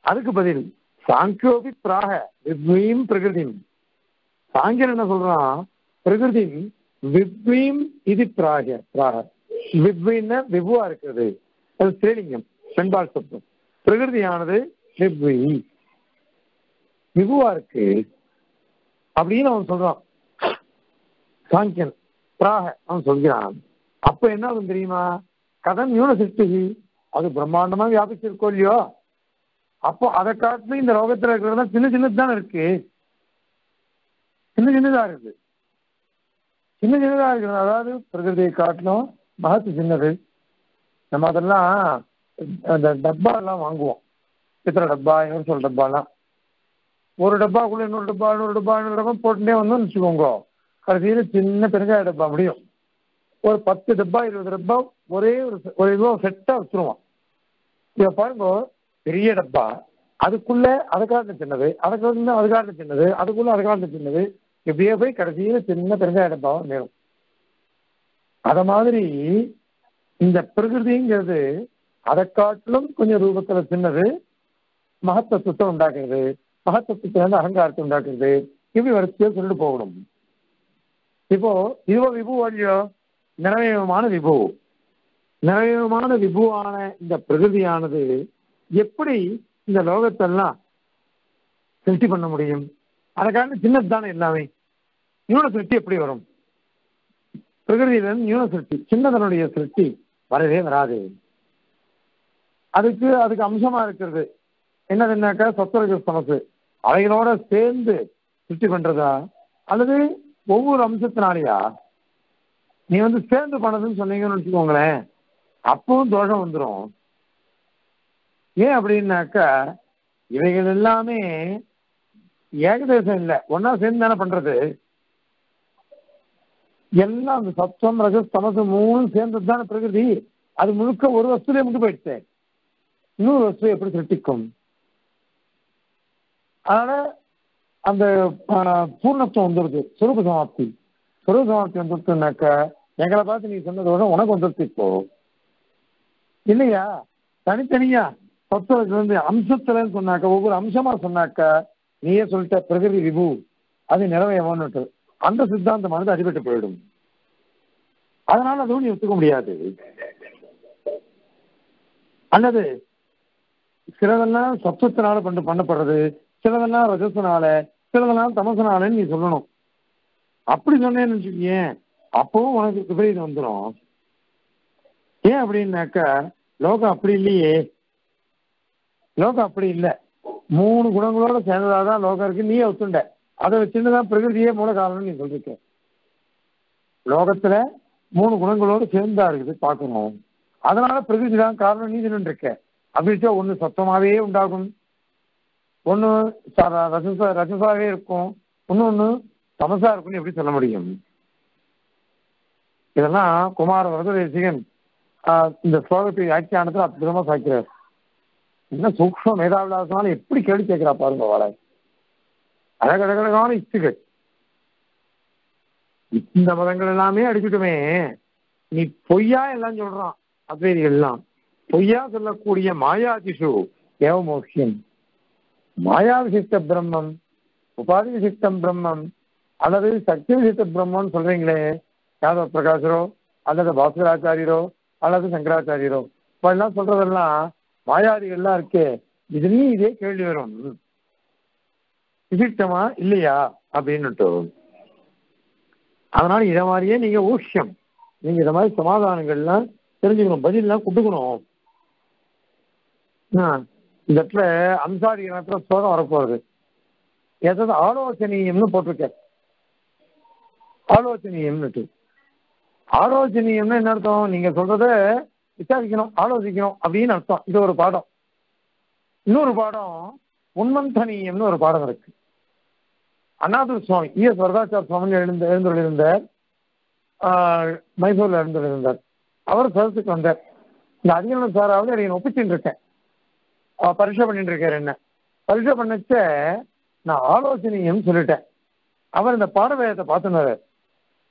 அதுக்கு பதில் சாங்கியோபி பிராக வித்வீம் பிரகிருதிம். சாங்கியன் என்ன சொல்றான்? பிரகிருதி வித்வீம் இது பிராக பிராக. வித்வீன்னா விபுவா இருக்கிறது. அது ஸ்ரீலிங்கம் பெண்பால் சொத்தம் பிரகிருதியானது மிகுவா இருக்கு. அப்படின்னு அவன் சொல்றான். சாங்கியன் பிராக அவன் சொல்கிறான். அப்ப என்ன ஆகும் தெரியுமா? கதம் சிருஷ்டி அது பிரம்மாண்டமா வியாபிச்சிருக்கோ இல்லையோ? அப்போ அதை காட்டிலும் இந்த ரோகத்துல இருக்கிறது சின்ன சின்னது தானே இருக்கு. சின்ன சின்னதா இருக்குது. சின்ன சின்னதா இருக்கிறது. அதாவது பிரகிருதியை காட்டிலும் மகத்து சின்னது. நம்ம அதெல்லாம் அந்த டப்பா எல்லாம் வாங்குவோம். பித்தளை டப்பா யூனிவர்சல் டப்பாலாம். ஒரு டப்பாக்குள்ள இன்னொரு டப்பா இன்னொரு டப்பா இன்னொரு டப்பா போட்டுட்டே வந்தோம்னு வச்சுக்கோங்க. கடைசியில் சின்ன பெருங்காய டப்பா முடியும். ஒரு பத்து டப்பா இருபது டப்பா ஒரே ஒரு ஒரு இதுவா செட்டாக வச்சுருவோம். இதை பாருங்க பெரிய டப்பா அதுக்குள்ள அதை சின்னது அதுக்குள்ள அது சின்னது அதுக்குள்ள அது சின்னது இப்படியே போய் கடைசியில் சின்ன பெருங்காய டப்பாவும் மேலும் அத மாதிரி இந்த பிரகிருதிங்கிறது அதை காட்டிலும் கொஞ்சம் ரூபத்துல சின்னது மகத்தத்துவத்தை உண்டாக்குறது மகத்தத்துவத்தை வந்து அகங்காரத்தை உண்டாக்குறது இப்படி வரிசையா சொல்லிட்டு போகணும். இப்போ இதுவோ விபு இல்லையோ நிறைவேமான விபு. நிறைவேமான விபுவான இந்த பிரகிருதியானது எப்படி இந்த லோகத்தெல்லாம் சிருஷ்டி பண்ண முடியும்? அதுக்காக சின்னது தானே எல்லாமே. யூன சிருஷ்டி எப்படி வரும்? பிரகிருதியிலிருந்து யூன சிருஷ்டி சின்னதனுடைய சிருஷ்டி வரவே வராது. அதுக்கு அதுக்கு அம்சமா இருக்கிறது. என்னதுன்னாக்கா சத்துரஜ சமசு அவைகளோட சேர்ந்து சிருஷ்டி பண்றதா? அல்லது ஒவ்வொரு அம்சத்தினாலயா? நீ வந்து சேர்ந்து பண்ணதுன்னு சொன்னீங்கன்னு வச்சுக்கோங்களேன். அப்பவும் தோஷம் வந்துடும் ஏன் அப்படின்னாக்கா இவைகள் எல்லாமே ஏகதேசம் இல்லை. ஒன்னா சேர்ந்து தானே பண்றது. எல்லாம் அந்த சத்வம் ரஜஸ் தமசு மூணு சேர்ந்தது தானே பிரகிருதி. அது முழுக்க ஒரு வஸ்துலேயே முட்டு போயிடுச்சேன் இன்னொரு வசதியை எப்படி சிருஷ்டிக்கும் அதனால அந்த பூர்ணத்துவம் வந்துருது. சுரூப சமாப்தி. சுரூப சமாப்தி வந்துருச்சுனாக்க எங்களை பார்த்து நீ சொன்னதை விட உனக்கு வந்துருச்சு இப்போ. இல்லையா? தனித்தனியா. தத்துவத்துல இருந்து அம்சத்துலன்னு சொன்னாக்க ஒவ்வொரு அம்சமா சொன்னாக்க நீயே சொல்லிட்ட பிரகிருதி விபு அது நிறைவேறணும்னு அந்த சித்தாந்தம் வந்து அடிபட்டு போயிடும். அதனால அதுவும் நீ ஒத்துக்க முடியாது. அல்லது சிலதெல்லாம் சத்துவத்தினால பண்ண பண்ணப்படுறது சிலதெல்லாம் ரஜசனால சிலதெல்லாம் தமசனாலன்னு நீ சொல்லணும். அப்படி சொன்னேன்னு வச்சுக்கேன் அப்பவும் உனக்கு விபரீதம் வந்துடும் ஏன் அப்படின்னாக்கா லோகம் அப்படி இல்லையே. லோகம் அப்படி இல்லை. மூணு குணங்களோட சேர்ந்ததாதான் லோகம் இருக்கு. நீயே ஒத்துண்ட. அதை வச்சுட்டு தான் பிரகிருதியே மூல காரணம் நீ சொல்லிருக்க. லோகத்துல மூணு குணங்களோடு சேர்ந்தா இருக்குது பார்க்கணும். அதனால பிரகிருதி தான் காரணம் நீ சொல்லிட்டு இருக்க. அப்படி ஒன்று சத்தமாகவே உண்டாகும். ஒன்று ச- ரஜச ரஜசாவே இருக்கும். ஒன்று தமசா இருக்கும்னு எப்படி சொல்ல முடியும்? இதெல்லாம் குமார வரதேசிகன் ஆஹ், இந்த ஸ்லோகத்தை வியாக்கியானத்தில் அற்புதமாக சாய்க்கிறார். என்ன சூக்ஷ்ம மேதாவிலாசனால எப்படி கேள்வி கேட்கிறா பாருங்க வாழ அழகழகழகான யுக்திகள் இந்த மதங்கள் எல்லாமே அடிச்சுட்டுமே நீ பொய்யா எல்லாம் சொல்றான். அத்வைதிகள் எல்லாம். பொய்யா சொல்லக்கூடிய மாயாதிஷு ஏவமோக்ஷியம் மாயா விசிஷ்ட பிரம்மம் உபாதி விசிஷ்டம் பிரம்மம் அல்லது சக்தி விசிஷ்ட பிரம்மம்னு சொல்றீங்களே யாதவ பிரகாசரோ அல்லது பாஸ்கராச்சாரியரோ அல்லது சங்கராச்சாரியரோ. இப்பெல்லாம் சொல்றதெல்லாம் மாயாதிகள்லாம் இருக்கே. இதுலயும் இதே கேள்வி வரும். விசிஷ்டமா இல்லையா? அப்படின்னுட்டு. அதனால இதை மாதிரியே நீங்க ஊஷ்யம் நீங்க இத மாதிரி சமாதானங்கள்லாம் தெரிஞ்சுக்கணும் பதிலாம் கொடுக்கணும். இந்த இடத்துல அம்சாரி இனத்துல சோகம் வரப்போகுது. ஏதாவது ஆலோசனீயம்னு போட்டிருக்க ஆலோசனீயம்னுட்டு. ஆலோசனையம்னு என்ன அர்த்தம்? நீங்க சொல்றத விசாரிக்கணும் ஆலோசிக்கணும் அப்படின்னு அர்த்தம். இது ஒரு பாடம். இன்னொரு பாடம் உண்மந்தனீயம்னு ஒரு பாடம் இருக்கு. அண்ணாதுர் சுவாமி இஎஸ் வரதாச்சார் சுவாமி எழுந்த எழுந்துள்ளிருந்தார் மைசூர்ல எழுந்துள்ளிருந்தார் அவர் சதத்துக்கு வந்தார். இந்த அதிகாரம் சாராவது என்னை ஒப்பிச்சுட்டு இருக்கேன். ஆஹ் பண்ணிட்டு இருக்காரு என்ன? பரீட்சை பண்ணச்ச நான் ஆலோசனையும் சொல்லிட்டேன். அவர் இந்த பாடவேதத்தை பார்த்துனாரு.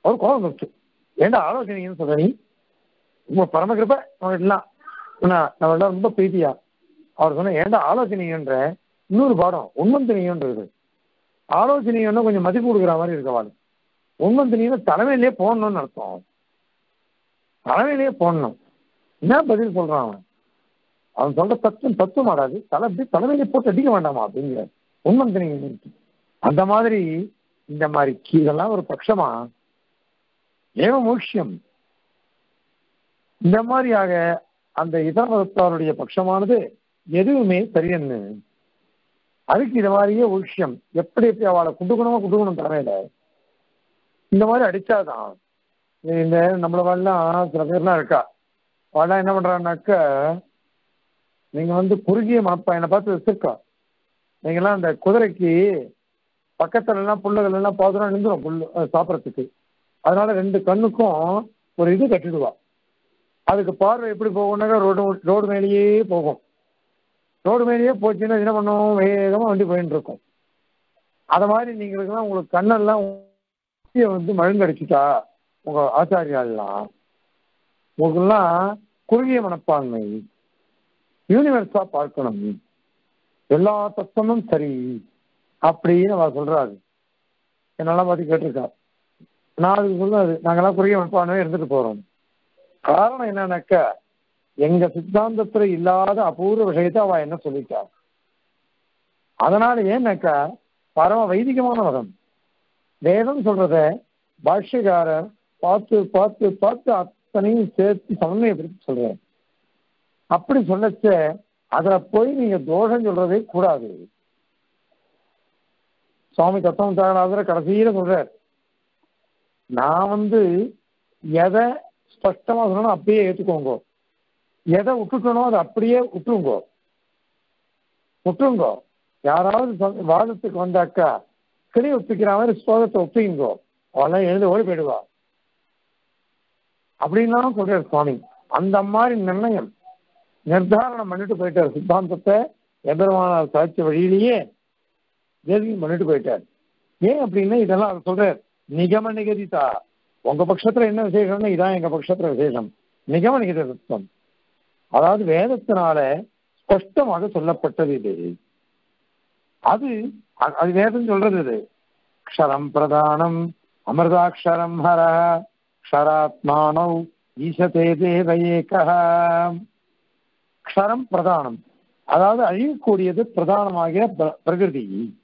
அவர் கோபம் கொடுத்து ஏண்டா ஆலோசனைன்னு சொல்ற நீ? உங்க பரமகிருப்ப அவங்கெல்லாம் நம்மளாம் ரொம்ப பிரீத்தியா. அவர் சொன்ன ஏண்டா ஆலோசனைன்ற? இன்னொரு பாடம் உண்மந்தினியன்றது ஆலோசனைன்னா கொஞ்சம் மதிப்பு கொடுக்குற மாதிரி இருக்கவாள் உண்மந்தினின்னு தலைமையிலேயே போடணும்னு அர்த்தம். தலைமையிலேயே போடணும். என்ன பதில் சொல்றான் அவன்? அவன் சொல்ற தத்துவம் தத்துவம் ஆடாது தலை அப்படி தலைமையிலே போட்டு அடிக்க வேண்டாமா அப்படிங்கிற உண்மந்தினி அந்த மாதிரி இந்த மாதிரி இதெல்லாம் ஒரு பட்சமா ஏவ மோட்சியம் இந்த மாதிரியாக அந்த இதர மதத்தாருடைய பட்சமானது எதுவுமே சரியன்னு. அதுக்கு இது மாதிரியே விஷயம் எப்படி எப்படி அவளை குடுக்கணுமோ குடுக்கணும் தலைமையில. இந்த மாதிரி அடிச்சாதான் இந்த நம்மள மாதிரிலாம் சில பேர்லாம் இருக்கா. அவெல்லாம் என்ன பண்றான்னாக்க நீங்க வந்து குறுகிய மனப்பாயனை பார்த்து வச்சிருக்கா நீங்களாம் அந்த குதிரைக்கு பக்கத்துல எல்லாம் புல்லுகள் எல்லாம் நின்றுடும் புல்லு சாப்பிட்றதுக்கு. அதனால ரெண்டு கண்ணுக்கும் ஒரு இது கட்டிடுவா. அதுக்கு பார்வை எப்படி போகும்னாக்கா ரோடு ரோடு மேலேயே போகும். ரோடு மேலேயே போச்சுன்னா என்ன பண்ணும் வேகமாக வண்டி போயின்னு இருக்கும். அத மாதிரி நீங்களுக்கெல்லாம் உங்களுக்கு கண்ணெல்லாம் வந்து மழுங்கடிச்சுட்டா உங்க ஆச்சாரியாலாம் உங்களுக்குலாம் குறுகிய மனப்பான்மை. யூனிவர்ஸா பார்க்கணும். எல்லா தத்துவமும் சரி அப்படின்னு அவர் சொல்றாரு. என்னெல்லாம் பார்த்து கேட்டிருக்கா. நான் அதுக்கு சொல்லாது நாங்கெல்லாம் குறுகிய மனப்பான்மையே இருந்துட்டு போறோம். காரணம் என்னன்னாக்க எங்க சித்தாந்தத்துல இல்லாத அபூர்வ விஷயத்தை அவ என்ன சொல்லிட்டா? அதனால ஏன்னாக்கா பரம வைதிகமான மதம். வேதம் சொல்றத பாஷ்யக்காரர் பார்த்து பார்த்து பார்த்து அத்தனையும் சேர்த்து சமன்வயப்படுத்தி சொல்றேன் அப்படி சொல்லச்ச அதுல போய் நீங்க தோஷம் சொல்றதே கூடாது. சுவாமி தத்துவம் தகராதுல கடைசியில சொல்றார் நான் வந்து எதை ஸ்பஷ்டமா சொன்னாலும் அப்படியே ஏத்துக்கோங்க. எதை விட்டுட்டனோ அதை அப்படியே விட்டுருங்கோ விட்டுருங்கோ யாராவது வாதத்துக்கு வந்தாக்கா கிளி ஒப்பிக்கிற மாதிரி சோகத்தை ஒப்பிங்கோ. அவெல்லாம் எழுந்து ஓடி போயிடுவா. அப்படின்லாம் சொல்றாரு சுவாமி. அந்த மாதிரி நிர்ணயம். நிர்தாரணம் பண்ணிட்டு போயிட்டார். சித்தாந்தத்தை எபெருமானார் சாட்சி வழியிலேயே தேசியம் பண்ணிட்டு போயிட்டார். ஏன் அப்படின்னா இதெல்லாம் அவர் சொல்றார் நிகம நிகதிதா. உங்க பட்சத்துல என்ன விசேஷம்னா இதான் எங்க பட்சத்துல விசேஷம். நிகம நிகத தத்துவம் அதாவது வேதத்தினால ஸ்பஷ்டமாக சொல்லப்பட்டது இது. அது அது வேதம் சொல்றது இது. க்ஷரம் பிரதானம் அமிர்தாட்சரம் ஹர க்ஷராத்மானௌ ஈசதே தேவ ஏகா அக்ஷரம் பிரதானம். அதாவது அழியக்கூடியது பிரதானமாகிய பிர- பிரகிருதி.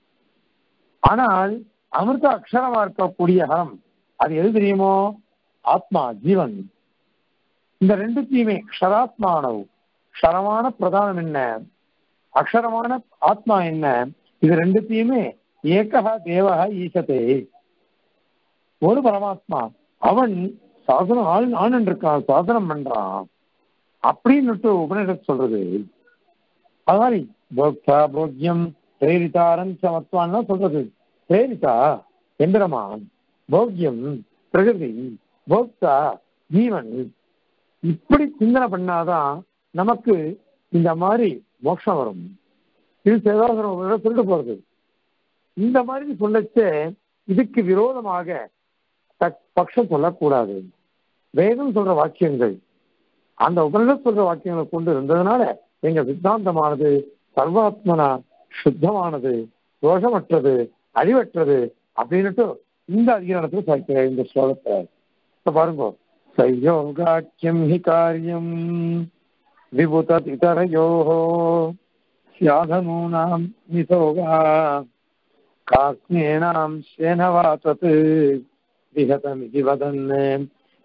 ஆனால் அமிர்த அக்ஷரமா இருக்கக்கூடிய ஹரம் அது எது தெரியுமோ? ஆத்மா ஜீவன். இந்த ரெண்டுத்தையுமே க்ஷராத்மானவ். க்ஷரமான பிரதானம் என்ன? அக்ஷரமான ஆத்மா என்ன? இது ரெண்டுத்தையுமே ஏகஹ தேவக ஈசத்தே ஒரு பரமாத்மா அவன் சாசனம் ஆள் ஆனன் இருக்கான் சாசனம் பண்றான். அப்படின்னு உபநிஷத் சொல்றது. அது மாதிரி போக்தா போக்யம் பிரேரிதாரன் சமத்வான்னு சொல்றது. பிரேரிதா எந்திரமான் போக்யம் பிரகிருதி போக்தா ஜீவன். இப்படி சிந்தனை பண்ணாதான் நமக்கு இந்த மாதிரி மோட்சம் வரும். இது சேதாசனம் திருட்டு போறது. இந்த மாதிரி சொல்லச்சே இதுக்கு விரோதமாக தக்- பக்ஷம் சொல்லக்கூடாது. வேதம் சொல்ற வாக்கியங்கள் அந்த உபனிஷத் சொல்ற வாக்கியங்களை கொண்டு இருந்ததுனால எங்க சித்தாந்தமானது சர்வாத்மனா சுத்தமானது தோஷமற்றது அழிவற்றது அப்படின்னுட்டு இந்த அதிகாரத்துல சேர்க்கிற இந்த ஸ்லோகத்தை இப்ப பாருங்க. சயோகாக்கியம் ஹி காரியம் விபுதத் இதரயோः ஸ்யாதனூனாம் நிசோகா காஸ்மேனாம் சேனவாத்தத்து தத் விஹதமிதி வதன்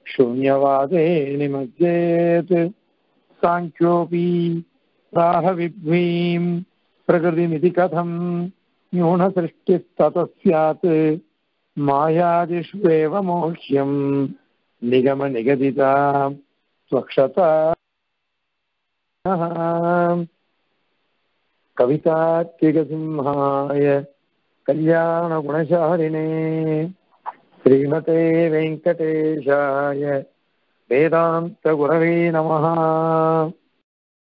शून्यवादे निमज्जेत्। साङ्ख्योऽपि प्राह विभ्वीम् प्रकृतिमिति कथम् न्यूनसृष्टिस्ततः स्यात् मायादिष्वेव मोह्यम्। निगमनिगदिता स्वक्षता कवितात्तिकसिंहाय कल्याणगुणशालिने। श्रीमते वेङ्कटेशाय वेदान्तगुरवे नमः।